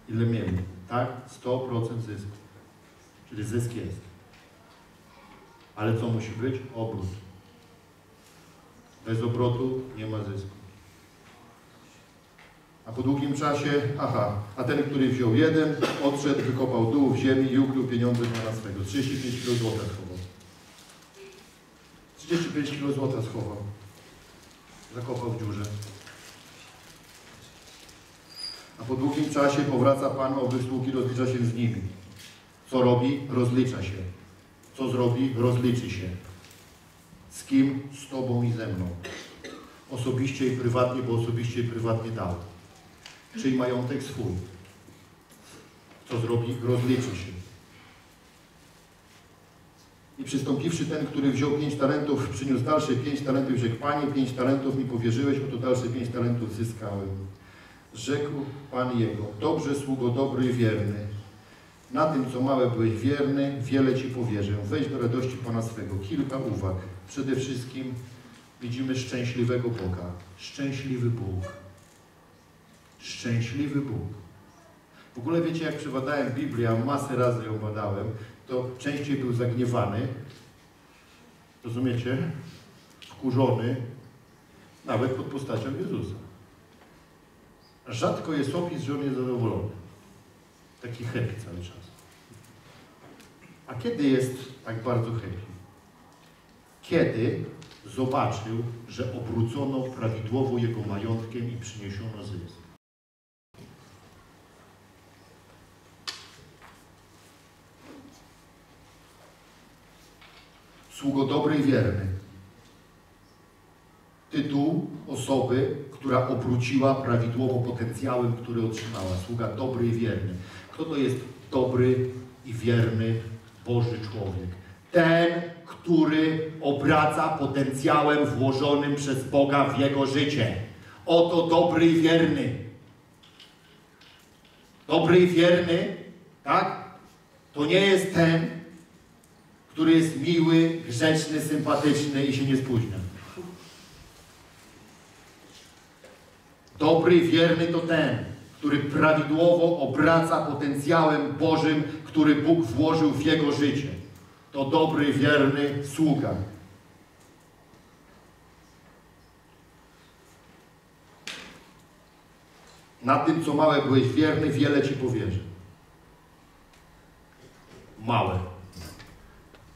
ile mieli. Tak? 100% zysku. Czyli zysk jest. Ale co musi być? Obrót. Bez obrotu nie ma zysku. A po długim czasie, aha, a ten, który wziął jeden, odszedł, wykopał dół w ziemi i ukrył pieniądze dla swego. 35 kg złota schował. 35 kg złota schował. Zakopał w dziurze. A po długim czasie powraca Pan owych sług i rozlicza się z nimi. Co robi? Rozlicza się. Co zrobi? Rozliczy się. Z kim? Z Tobą i ze mną. Osobiście i prywatnie, bo osobiście i prywatnie dał. Czyli majątek swój. Co zrobi? Rozliczy się. I przystąpiwszy ten, który wziął pięć talentów, przyniósł dalsze pięć talentów i rzekł, Panie, pięć talentów mi powierzyłeś, oto dalsze pięć talentów zyskałem. Rzekł Pan jego, dobrze sługo, dobry i wierny. Na tym, co małe byłeś wierny, wiele Ci powierzę. Weź do radości Pana swego. Kilka uwag. Przede wszystkim widzimy szczęśliwego Boga. Szczęśliwy Bóg. Szczęśliwy Bóg. W ogóle wiecie, jak przebadałem Biblię, a masę razy ją badałem, to częściej był zagniewany, rozumiecie? Wkurzony, nawet pod postacią Jezusa rzadko jest opis, że on jest zadowolony. Taki happy cały czas. A kiedy jest tak bardzo happy? Kiedy zobaczył, że obrócono prawidłowo jego majątkiem i przyniesiono zysk. Sługo dobry i wierny. Tytuł osoby, która obróciła prawidłowo potencjałem, który otrzymała. Sługa dobry i wierny. Kto to jest dobry i wierny Boży człowiek? Ten, który obraca potencjałem włożonym przez Boga w jego życie. Oto dobry i wierny. Dobry i wierny, tak? To nie jest ten, który jest miły, grzeczny, sympatyczny i się nie spóźnia. Dobry wierny to ten, który prawidłowo obraca potencjałem Bożym, który Bóg włożył w jego życie. To dobry, wierny sługa. Na tym, co małe byłeś wierny, wiele Ci powierzę. Małe.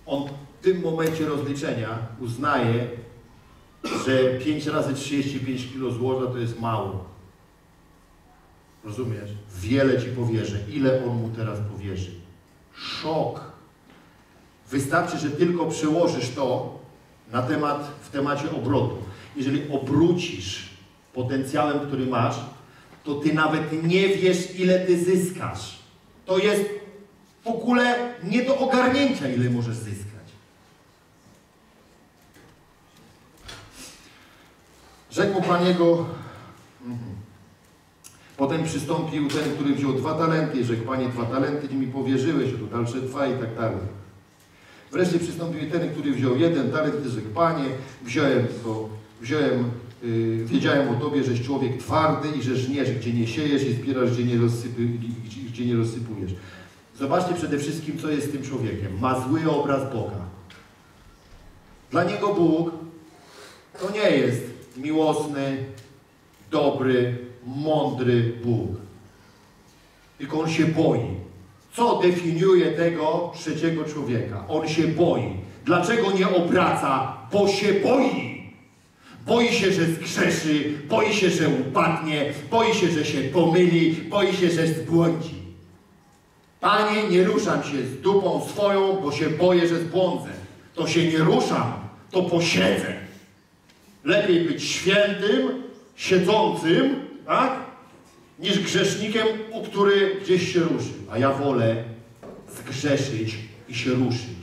On w tym momencie rozliczenia uznaje, że 5 razy 35 kg złoża to jest mało. Rozumiesz? Wiele Ci powierzę. Ile On mu teraz powierzy? Szok. Wystarczy, że tylko przełożysz to na temat, w temacie obrotu. Jeżeli obrócisz potencjałem, który masz, to Ty nawet nie wiesz, ile Ty zyskasz. To jest w ogóle nie do ogarnięcia, ile możesz zyskać. Rzekł Pan jego, mhm. potem przystąpił ten, który wziął dwa talenty i rzekł, Panie, dwa talenty mi powierzyłeś, tu dalsze dwa i tak dalej. Wreszcie przystąpił ten, który wziął jeden talent i rzekł, Panie, wziąłem to, wziąłem, yy, wiedziałem o Tobie, żeś człowiek twardy i że żniesz, gdzie nie siejesz i zbierasz, gdzie nie, rozsypy, gdzie, gdzie nie rozsypujesz. Zobaczcie przede wszystkim, co jest z tym człowiekiem. Ma zły obraz Boga. Dla niego Bóg to nie jest miłosny, dobry, mądry Bóg. Tylko on się boi. Co definiuje tego trzeciego człowieka? On się boi. Dlaczego nie obraca? Bo się boi. Boi się, że zgrzeszy, boi się, że upadnie, boi się, że się pomyli, boi się, że zbłądzi. Panie, nie ruszam się z dupą swoją, bo się boję, że zbłądzę. To się nie ruszam, to posiedzę. Lepiej być świętym, siedzącym, tak? Niż grzesznikiem, u który gdzieś się ruszy. A ja wolę zgrzeszyć i się ruszyć.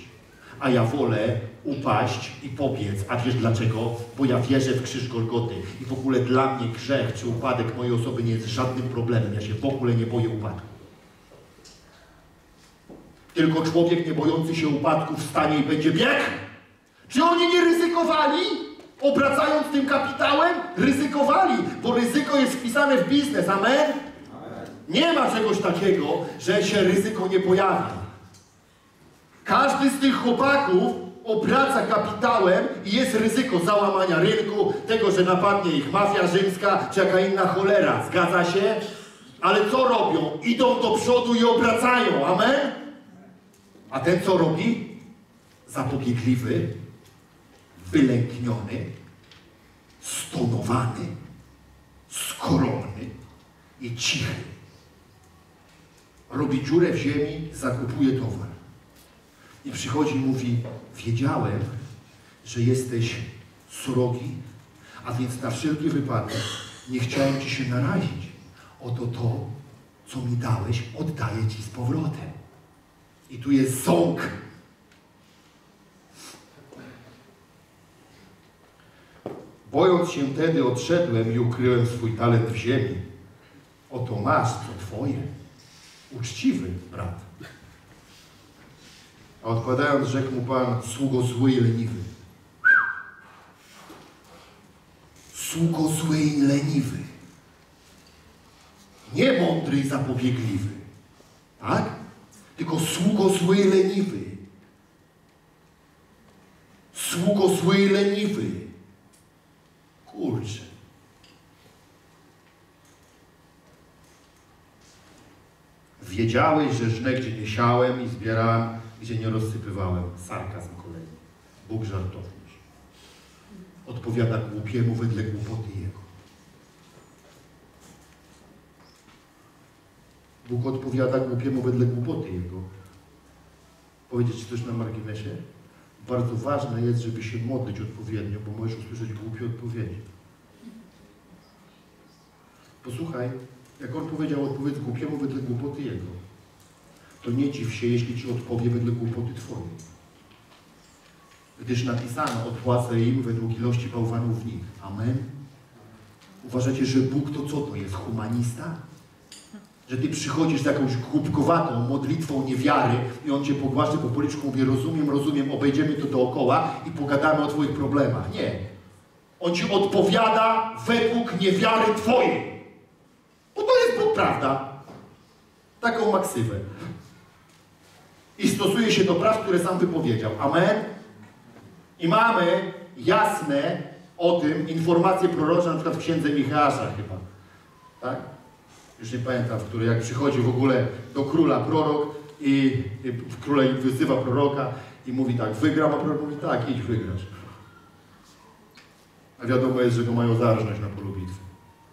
A ja wolę upaść i pobiec. A wiesz dlaczego? Bo ja wierzę w krzyż Golgoty. I w ogóle dla mnie grzech czy upadek mojej osoby nie jest żadnym problemem. Ja się w ogóle nie boję upadku. Tylko człowiek nie bojący się upadku wstanie i będzie biegł. Czy oni nie ryzykowali? Obracając tym kapitałem? Ryzykowali, bo ryzyko jest wpisane w biznes. Amen? Nie ma czegoś takiego, że się ryzyko nie pojawia. Każdy z tych chłopaków obraca kapitałem i jest ryzyko załamania rynku, tego, że napadnie ich mafia rzymska czy jaka inna cholera. Zgadza się? Ale co robią? Idą do przodu i obracają. Amen? A ten co robi? Zapobiegliwy, wylękniony, stonowany, skorony i cichy. Robi dziurę w ziemi, zakupuje towar. I przychodzi i mówi, wiedziałem, że jesteś srogi, a więc na wszelki wypadek nie chciałem Ci się narazić. Oto to, co mi dałeś, oddaję Ci z powrotem. I tu jest ząg. Bojąc się tedy, odszedłem i ukryłem swój talent w ziemi. Oto masz, co twoje. Uczciwy brat. A odkładając, rzekł mu Pan, sługo zły i leniwy. Sługo zły i leniwy. Nie mądry i zapobiegliwy. Tak? Tylko sługo zły i leniwy. Sługo zły i leniwy. Kurczę. Wiedziałeś, że żnę, gdzie nie siałem i zbierałem, gdzie nie rozsypywałem. Sarkazm kolejny. Bóg żartowność. Odpowiada głupiemu wedle głupoty jego. Bóg odpowiada głupiemu wedle głupoty jego. Powiedzieć coś na marginesie? Bardzo ważne jest, żeby się modlić odpowiednio, bo możesz usłyszeć głupie odpowiedzi. Posłuchaj, jak on powiedział odpowiedz głupiemu wedle głupoty jego, to nie dziw się, jeśli ci odpowie wedle głupoty twojej. Gdyż napisano, odpłacę im według ilości bałwanów w nich. Amen. Uważacie, że Bóg to co to jest? Humanista? Że ty przychodzisz z jakąś głupkowatą modlitwą niewiary i on cię pogłaszczy po policzku, mówi rozumiem, rozumiem, obejdziemy to dookoła i pogadamy o twoich problemach. Nie. On ci odpowiada według niewiary twojej. Bo to jest Bóg, prawda? Taką maksywę. I stosuje się do praw, które sam wypowiedział. Amen? I mamy jasne o tym informacje prorocze, na przykład w księdze Michała chyba. Tak? Już nie pamiętam, w której jak przychodzi w ogóle do króla prorok i, i król wyzywa proroka i mówi tak, wygram, a prorok mówi tak, idź wygrasz. A wiadomo jest, że go mają zarżnąć na polu bitwy.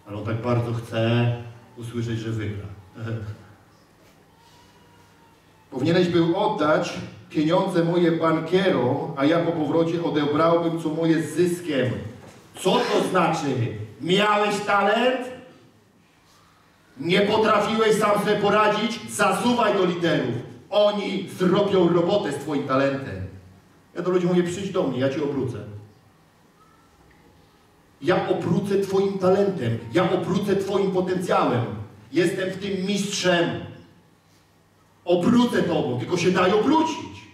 Ale on tak bardzo chce usłyszeć, że wygra. Powinieneś był oddać pieniądze moje bankierom, a ja po powrocie odebrałbym co moje z zyskiem. Co to znaczy? Miałeś talent? Nie potrafiłeś sam sobie poradzić? Zasuwaj do liderów. Oni zrobią robotę z twoim talentem. Ja do ludzi mówię, przyjdź do mnie, ja cię obrócę. Ja obrócę twoim talentem. Ja obrócę twoim potencjałem. Jestem w tym mistrzem. Obrócę tobą, tylko się daj obrócić.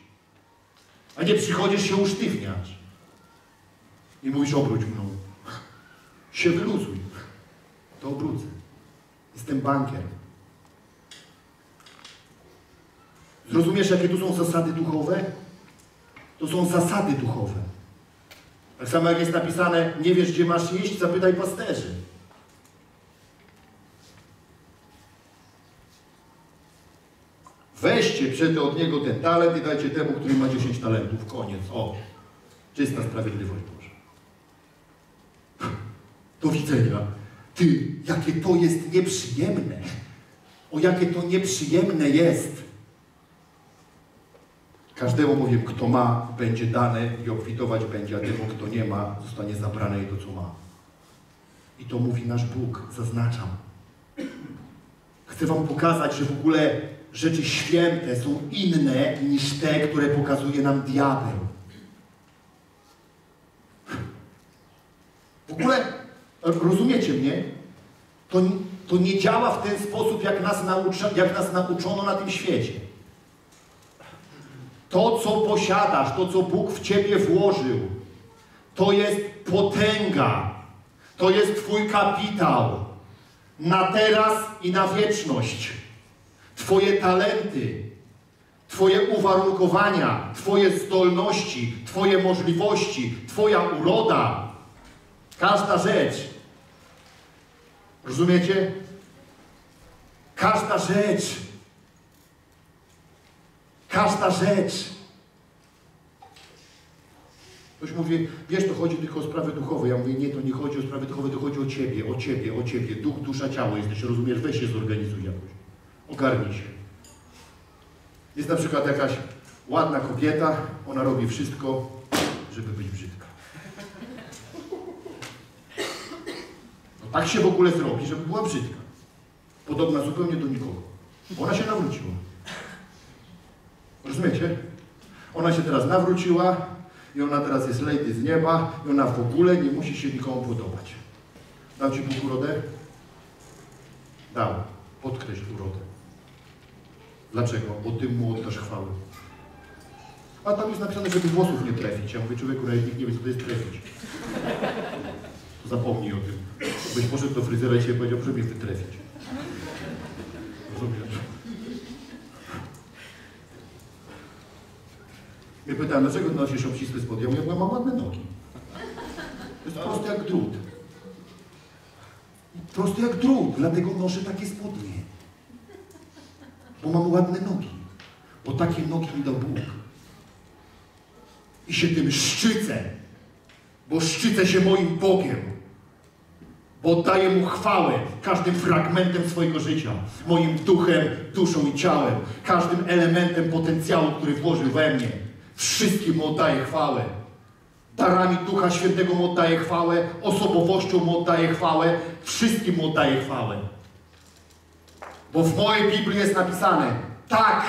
A nie przychodzisz się usztywniać. I mówisz, obróć mną. Się wyluzuj. To obrócę. Jestem bankiem. Zrozumiesz, jakie tu są zasady duchowe? To są zasady duchowe. Tak samo jak jest napisane, nie wiesz, gdzie masz iść, zapytaj pasterzy. Weźcie przed od niego ten talent i dajcie temu, który ma 10 talentów. Koniec. O. Czysta sprawiedliwość Boża. Do widzenia. Ty, jakie to jest nieprzyjemne. O jakie to nieprzyjemne jest. Każdemu powiem, kto ma, będzie dane i obfitować będzie, a temu, kto nie ma, zostanie zabrane i to, co ma. I to mówi nasz Bóg, zaznaczam. Chcę wam pokazać, że w ogóle rzeczy święte są inne niż te, które pokazuje nam diabeł. W ogóle, rozumiecie mnie? To, to nie działa w ten sposób, jak nas, naucza, jak nas nauczono na tym świecie. To, co posiadasz, to, co Bóg w Ciebie włożył, to jest potęga. To jest Twój kapitał. Na teraz i na wieczność. Twoje talenty, Twoje uwarunkowania, Twoje zdolności, Twoje możliwości, Twoja uroda. Każda rzecz. Rozumiecie? Każda rzecz. Każda rzecz. Ktoś mówi, wiesz, to chodzi tylko o sprawy duchowe. Ja mówię, nie, to nie chodzi o sprawy duchowe, to chodzi o Ciebie, o Ciebie, o Ciebie. Duch, dusza, ciało jesteś, rozumiesz? Weź się zorganizuj jakoś. Ogarnij się. Jest na przykład jakaś ładna kobieta, ona robi wszystko, żeby być brzydka. No tak się w ogóle zrobi, żeby była brzydka. Podobna zupełnie do nikogo. Ona się nawróciła. Rozumiecie? Ona się teraz nawróciła i ona teraz jest lady z nieba i ona w ogóle nie musi się nikomu podobać. Dał Ci Bóg urodę? Dał. Podkreśl urodę. Dlaczego? Bo Ty mu oddasz chwałę. A tam jest napisane, żeby włosów nie trefić. Ja mówię, człowieku, nawet nikt nie wie, co to jest trefić. Zapomnij o tym. Byś poszedł do fryzjera i się powiedział, proszę mnie wytrefić. Rozumiesz? Mnie pytałem, dlaczego nosisz obcisłe spodnie? Ja mówię, ja mam ładne nogi. To jest proste jak drut. Proste jak drut, dlatego noszę takie spodnie. Bo mam ładne nogi. Bo takie nogi mi dał Bóg. I się tym szczycę. Bo szczycę się moim Bogiem. Bo oddaję Mu chwałę każdym fragmentem swojego życia. Moim duchem, duszą i ciałem. Każdym elementem potencjału, który włożył we mnie. Wszystkim mu oddaję chwałę. Darami Ducha Świętego mu oddaję chwałę, osobowością mu oddaję chwałę, wszystkim mu oddaję chwałę. Bo w mojej Biblii jest napisane tak,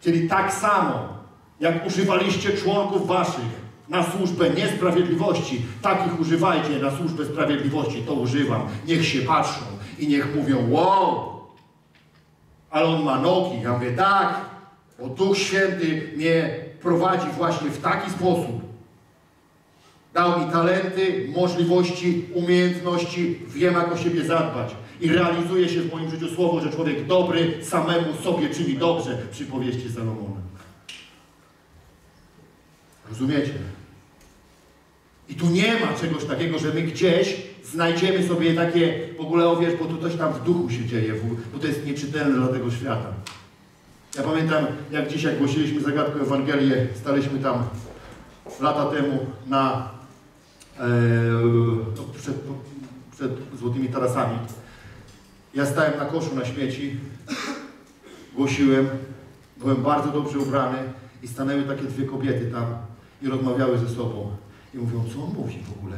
czyli tak samo, jak używaliście członków waszych na służbę niesprawiedliwości, takich używajcie na służbę sprawiedliwości. To używam. Niech się patrzą i niech mówią, wow, ale on ma nogi. Ja mówię, tak, bo Duch Święty mnie prowadzi właśnie w taki sposób. Dał mi talenty, możliwości, umiejętności, wiem jak o siebie zadbać. I realizuje się w moim życiu słowo, że człowiek dobry samemu sobie czyni dobrze. Przypowieści Salomona. Rozumiecie? I tu nie ma czegoś takiego, że my gdzieś znajdziemy sobie takie, w ogóle o wiesz, bo tu coś tam w duchu się dzieje, bo to jest nieczytelne dla tego świata. Ja pamiętam, jak dzisiaj głosiliśmy zagadkę Ewangelię, staliśmy tam lata temu na, e, no, przed, przed Złotymi Tarasami. Ja stałem na koszu na śmieci, głosiłem, byłem bardzo dobrze ubrany i stanęły takie dwie kobiety tam i rozmawiały ze sobą. I mówią, co on mówi w ogóle?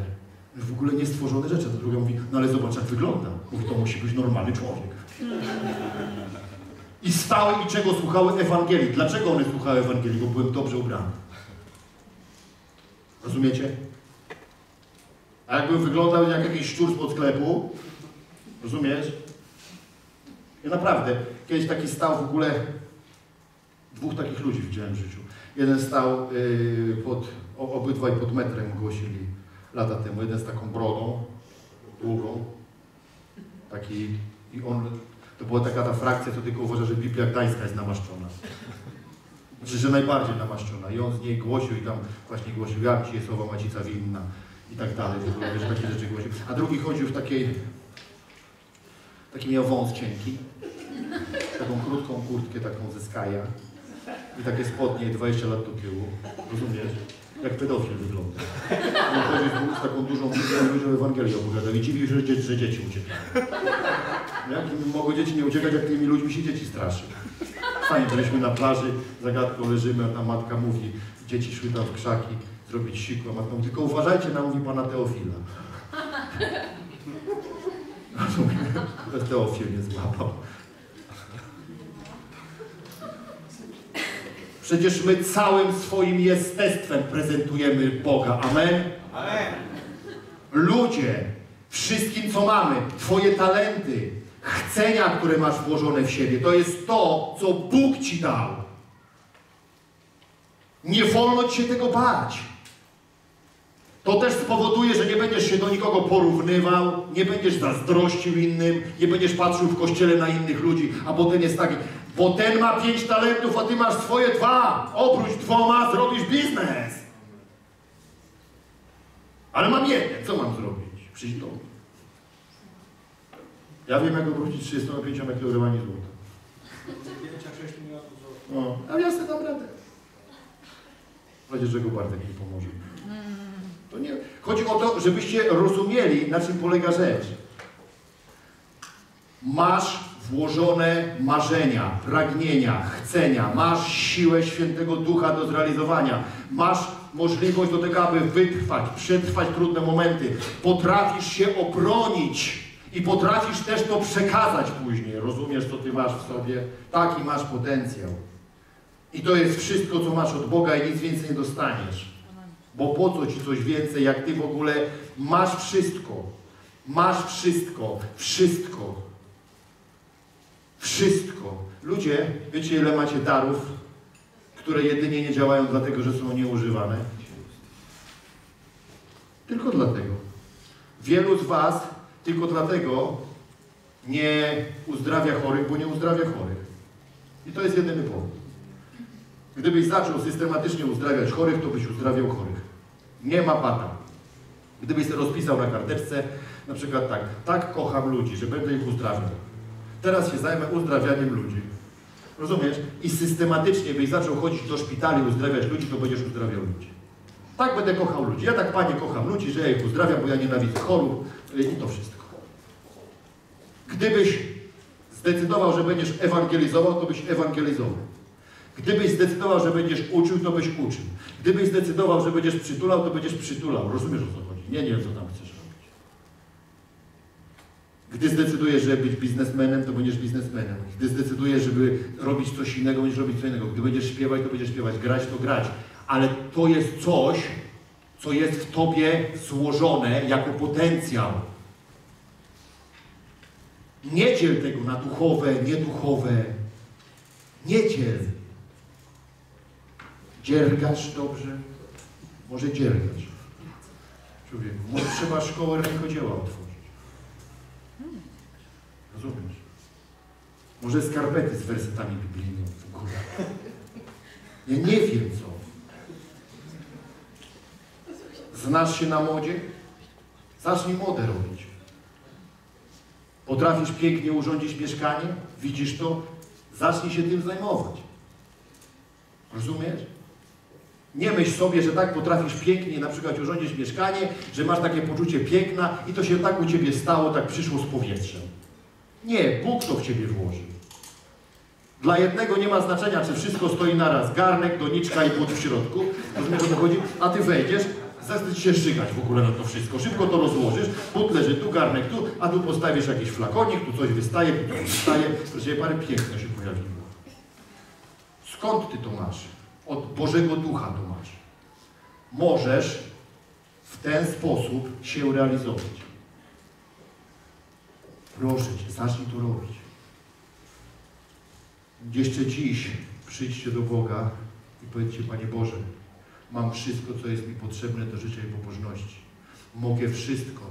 W ogóle niestworzone rzeczy. A druga mówi, no ale zobacz jak wygląda. Mówi, to musi być normalny człowiek. I stały i czego słuchały Ewangelii. Dlaczego one słuchały Ewangelii? Bo byłem dobrze ubrany. Rozumiecie? A jakbym wyglądał jak jakiś szczur spod sklepu, rozumiesz? Ja naprawdę, kiedyś taki stał w ogóle, dwóch takich ludzi widziałem w życiu. Jeden stał yy, pod, obydwaj pod metrem głosili lata temu. Jeden z taką brodą, długą, taki, i on, to była taka ta frakcja, co tylko uważa, że Biblia Gdańska jest namaszczona. Znaczy, że najbardziej namaszczona. I on z niej głosił i tam właśnie głosił, jak ci jest słowa macica winna i tak dalej. W ogóle, wiesz, takie rzeczy głosił. A drugi chodził w takiej, taki miał wąs cienki, taką krótką kurtkę, taką ze skaja i takie spodnie 20 lat do tyłu. Rozumiesz? Jak pedofil wygląda. On chodzi z taką dużą Biblią, ludziom Ewangelię opowiada i dziwi się, że dzieci uciekają. Jak mogą dzieci nie uciekać, jak tymi ludźmi się dzieci straszy. Fajnie, byliśmy na plaży, zagadką leżymy, a ta matka mówi, dzieci szły tam w krzaki zrobić siku, a matka mówi, tylko uważajcie, namówi pana Teofila. Teofil nie złapał. Przecież my całym swoim jestestwem prezentujemy Boga. Amen? Amen. Ludzie, wszystkim co mamy, Twoje talenty, chcenia, które masz włożone w siebie, to jest to, co Bóg Ci dał. Nie wolno Ci się tego bać. To też spowoduje, że nie będziesz się do nikogo porównywał, nie będziesz zazdrościł innym, nie będziesz patrzył w kościele na innych ludzi, a bo ten jest taki, bo ten ma pięć talentów, a ty masz swoje dwa. Oprócz dwoma zrobisz biznes. Ale mam jeden, co mam zrobić? Przyjść do mnie. Ja wiem, jak obrócić 35 kilogramami złota. 5-6 milionów złotych. No, a ja sobie dam radę. Będzie, że go Bartek mi pomoże. To nie. Chodzi o to, żebyście rozumieli, na czym polega rzecz. Masz włożone marzenia, pragnienia, chcenia, masz siłę świętego ducha do zrealizowania, masz możliwość do tego, aby wytrwać, przetrwać trudne momenty, potrafisz się obronić i potrafisz też to przekazać później. Rozumiesz, co ty masz w sobie? Taki masz potencjał. I to jest wszystko, co masz od Boga i nic więcej nie dostaniesz. Bo po co ci coś więcej, jak ty w ogóle masz wszystko. Masz wszystko. Wszystko. Wszystko. Ludzie, wiecie ile macie darów, które jedynie nie działają dlatego, że są nieużywane? Tylko dlatego. Wielu z was tylko dlatego nie uzdrawia chorych, bo nie uzdrawia chorych. I to jest jedyny powód. Gdybyś zaczął systematycznie uzdrawiać chorych, to byś uzdrawiał chorych. Nie ma bata. Gdybyś sobie rozpisał na karteczce, na przykład tak, tak kocham ludzi, że będę ich uzdrawiał. Teraz się zajmę uzdrawianiem ludzi. Rozumiesz? I systematycznie byś zaczął chodzić do szpitali, uzdrawiać ludzi, to będziesz uzdrawiał ludzi. Tak będę kochał ludzi. Ja tak, Panie, kocham ludzi, że ja ich uzdrawiam, bo ja nienawidzę chorób y, i to wszystko. Gdybyś zdecydował, że będziesz ewangelizował, to byś ewangelizował. Gdybyś zdecydował, że będziesz uczył, to byś uczył. Gdybyś zdecydował, że będziesz przytulał, to będziesz przytulał. Rozumiesz o co chodzi? Nie, nie wiem, co tam chcesz robić. Gdy zdecydujesz, żeby być biznesmenem, to będziesz biznesmenem. Gdy zdecydujesz, żeby robić coś innego, będziesz robić co innego. Gdy będziesz śpiewać, to będziesz śpiewać. Grać, to grać. Ale to jest coś, co jest w tobie złożone jako potencjał. Nie dziel tego na duchowe, nieduchowe. Nie dziel. Dziergasz dobrze? Może dziergać. Człowieku, może trzeba szkołę rękodzieła otworzyć. Rozumiesz? Może skarpety z wersetami biblijnymi. Ja nie wiem co. Znasz się na modzie? Zacznij modę robić. Potrafisz pięknie urządzić mieszkanie? Widzisz to? Zacznij się tym zajmować. Rozumiesz? Nie myśl sobie, że tak potrafisz pięknie na przykład urządzić mieszkanie, że masz takie poczucie piękna i to się tak u Ciebie stało, tak przyszło z powietrzem. Nie, Bóg to w Ciebie włożył. Dla jednego nie ma znaczenia, czy wszystko stoi naraz. Garnek, doniczka i but w środku. Rozumiesz o co chodzi? A Ty wejdziesz, Ci się żygać w ogóle na to wszystko. Szybko to rozłożysz, but leży tu, garnek tu, a tu postawisz jakiś flakonik, tu coś wystaje, tu coś wystaje. Proszę parę piękne się pojawiło. Skąd Ty to masz? Od Bożego Ducha to masz. Możesz w ten sposób się realizować. Proszę Cię, zacznij to robić. Jeszcze dziś przyjdźcie do Boga i powiedzcie, Panie Boże, mam wszystko, co jest mi potrzebne do życia i pobożności. Mogę wszystko,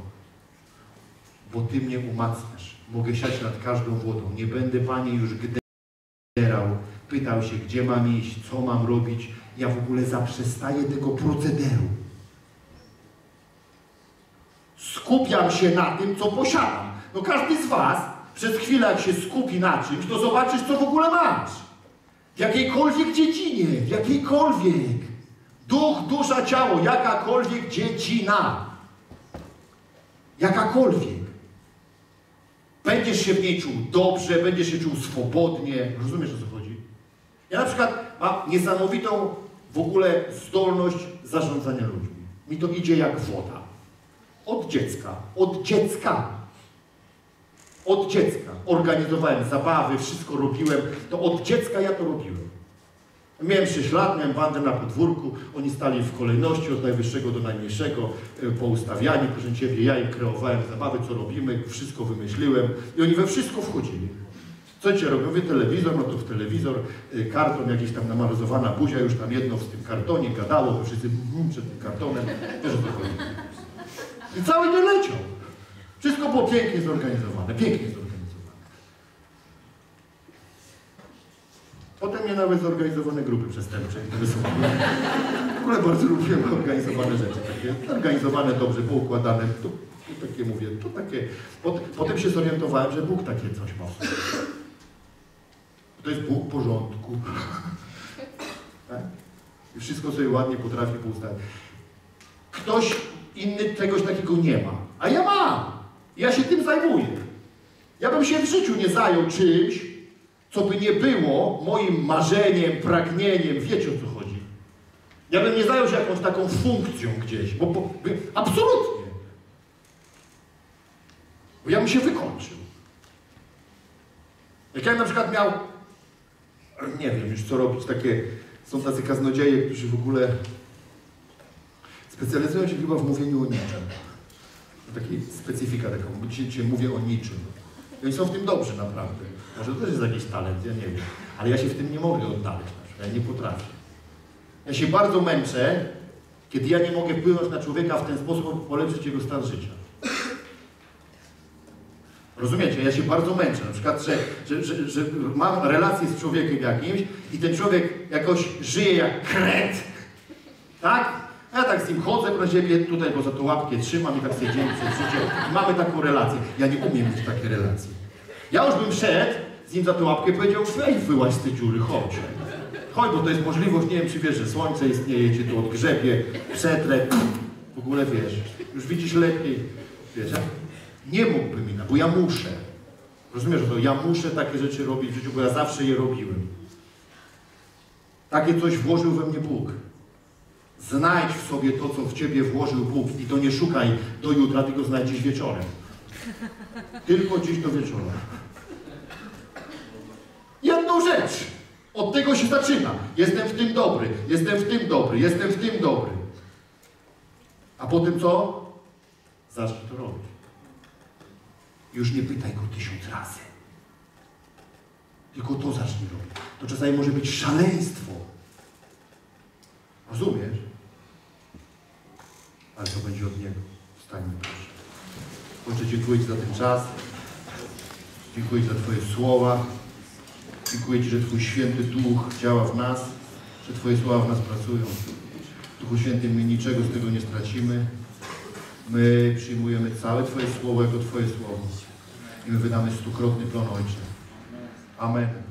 bo Ty mnie umacniasz. Mogę siać nad każdą wodą. Nie będę, Panie, już gderał, pytał się, gdzie mam iść, co mam robić. Ja w ogóle zaprzestaję tego procederu. Skupiam się na tym, co posiadam. No każdy z Was przez chwilę, jak się skupi na czymś, to zobaczysz, co w ogóle masz. W jakiejkolwiek dziedzinie, w jakiejkolwiek. Duch, dusza, ciało, jakakolwiek dziedzina. Jakakolwiek. Będziesz się w niej czuł dobrze, będziesz się czuł swobodnie. Rozumiesz, o co chodzi? Ja na przykład mam niesamowitą w ogóle zdolność zarządzania ludźmi. Mi to idzie jak woda. Od dziecka. Od dziecka. Od dziecka. Organizowałem zabawy, wszystko robiłem. To od dziecka ja to robiłem. Miałem 6 lat, miałem bandę na podwórku, oni stali w kolejności od najwyższego do najmniejszego, e, poustawiani, proszę Ciebie, ja im kreowałem zabawy, co robimy, wszystko wymyśliłem i oni we wszystko wchodzili. Co Cię robią? Mówię, telewizor, no to w telewizor, y, karton, jakiś tam namaryzowana buzia, już tam jedno w tym kartonie gadało, to wszyscy mm, przed tym kartonem, wiesz o co chodzi. I cały nie leciał. Wszystko było pięknie zorganizowane, pięknie zorganizowane. Potem mnie nawet zorganizowane grupy przestępcze interesowały. W ogóle bardzo lubiłem organizowane rzeczy, takie zorganizowane, dobrze poukładane. To, to takie mówię, to takie... Pot, potem się zorientowałem, że Bóg takie coś ma. To jest Bóg porządku. Tak? I wszystko sobie ładnie potrafi poustawić. Ktoś inny czegoś takiego nie ma, a ja mam. Ja się tym zajmuję. Ja bym się w życiu nie zajął czymś, co by nie było moim marzeniem, pragnieniem. Wiecie o co chodzi. Ja bym nie zajął się jakąś taką funkcją gdzieś, bo, bo absolutnie. Bo ja bym się wykończył. Jak ja na przykład miał, nie wiem już co robić, takie, są tacy kaznodzieje, którzy w ogóle specjalizują się chyba w mówieniu o niczym. Taki specyfika taką, dzisiaj mówię o niczym. I oni są w tym dobrzy naprawdę. Może to też jest jakiś talent, ja nie wiem. Ale ja się w tym nie mogę odnaleźć, na przykład. ja nie potrafię. Ja się bardzo męczę, kiedy ja nie mogę wpłynąć na człowieka w ten sposób, polepszyć jego stan życia. Rozumiecie? Ja się bardzo męczę. Na przykład, że, że, że, że mam relację z człowiekiem jakimś i ten człowiek jakoś żyje jak kret. Tak? Ja tak z nim chodzę pro siebie, tutaj go za tą łapkę trzymam i tak sobie dzień przed życiem. I mamy taką relację. Ja nie umiem mieć takie relacje. Ja już bym szedł z nim za tą łapkę powiedział, weź wyłaź z tej dziury, chodź. Chodź, bo to jest możliwość, nie wiem, czy wiesz, że słońce istnieje, cię tu odgrzebie, przetrę, w ogóle wiesz, już widzisz lepiej, wiesz, nie mógłbym inaczej, bo ja muszę. Rozumiesz, że to ja muszę takie rzeczy robić w życiu, bo ja zawsze je robiłem. Takie coś włożył we mnie Bóg. Znajdź w sobie to, co w Ciebie włożył Bóg i to nie szukaj do jutra, tylko znajdź dziś wieczorem. Tylko dziś do wieczora. Jedną rzecz. Od tego się zaczyna. Jestem w tym dobry, jestem w tym dobry, jestem w tym dobry. A potem co? Zacznij to robić. Już nie pytaj go tysiąc razy. Tylko to zacznij robić. To czasami może być szaleństwo. Rozumiesz? Ale to będzie od Niego. Wstańmy proszę. Ojcze, dziękuję Ci za ten czas. Dziękuję Ci za Twoje słowa. Dziękuję Ci, że Twój święty Duch działa w nas, że Twoje słowa w nas pracują. Duchu Świętym, my niczego z tego nie stracimy. My przyjmujemy całe Twoje słowo jako Twoje słowo. I my wydamy stukrotny plon Ojcze. Amen.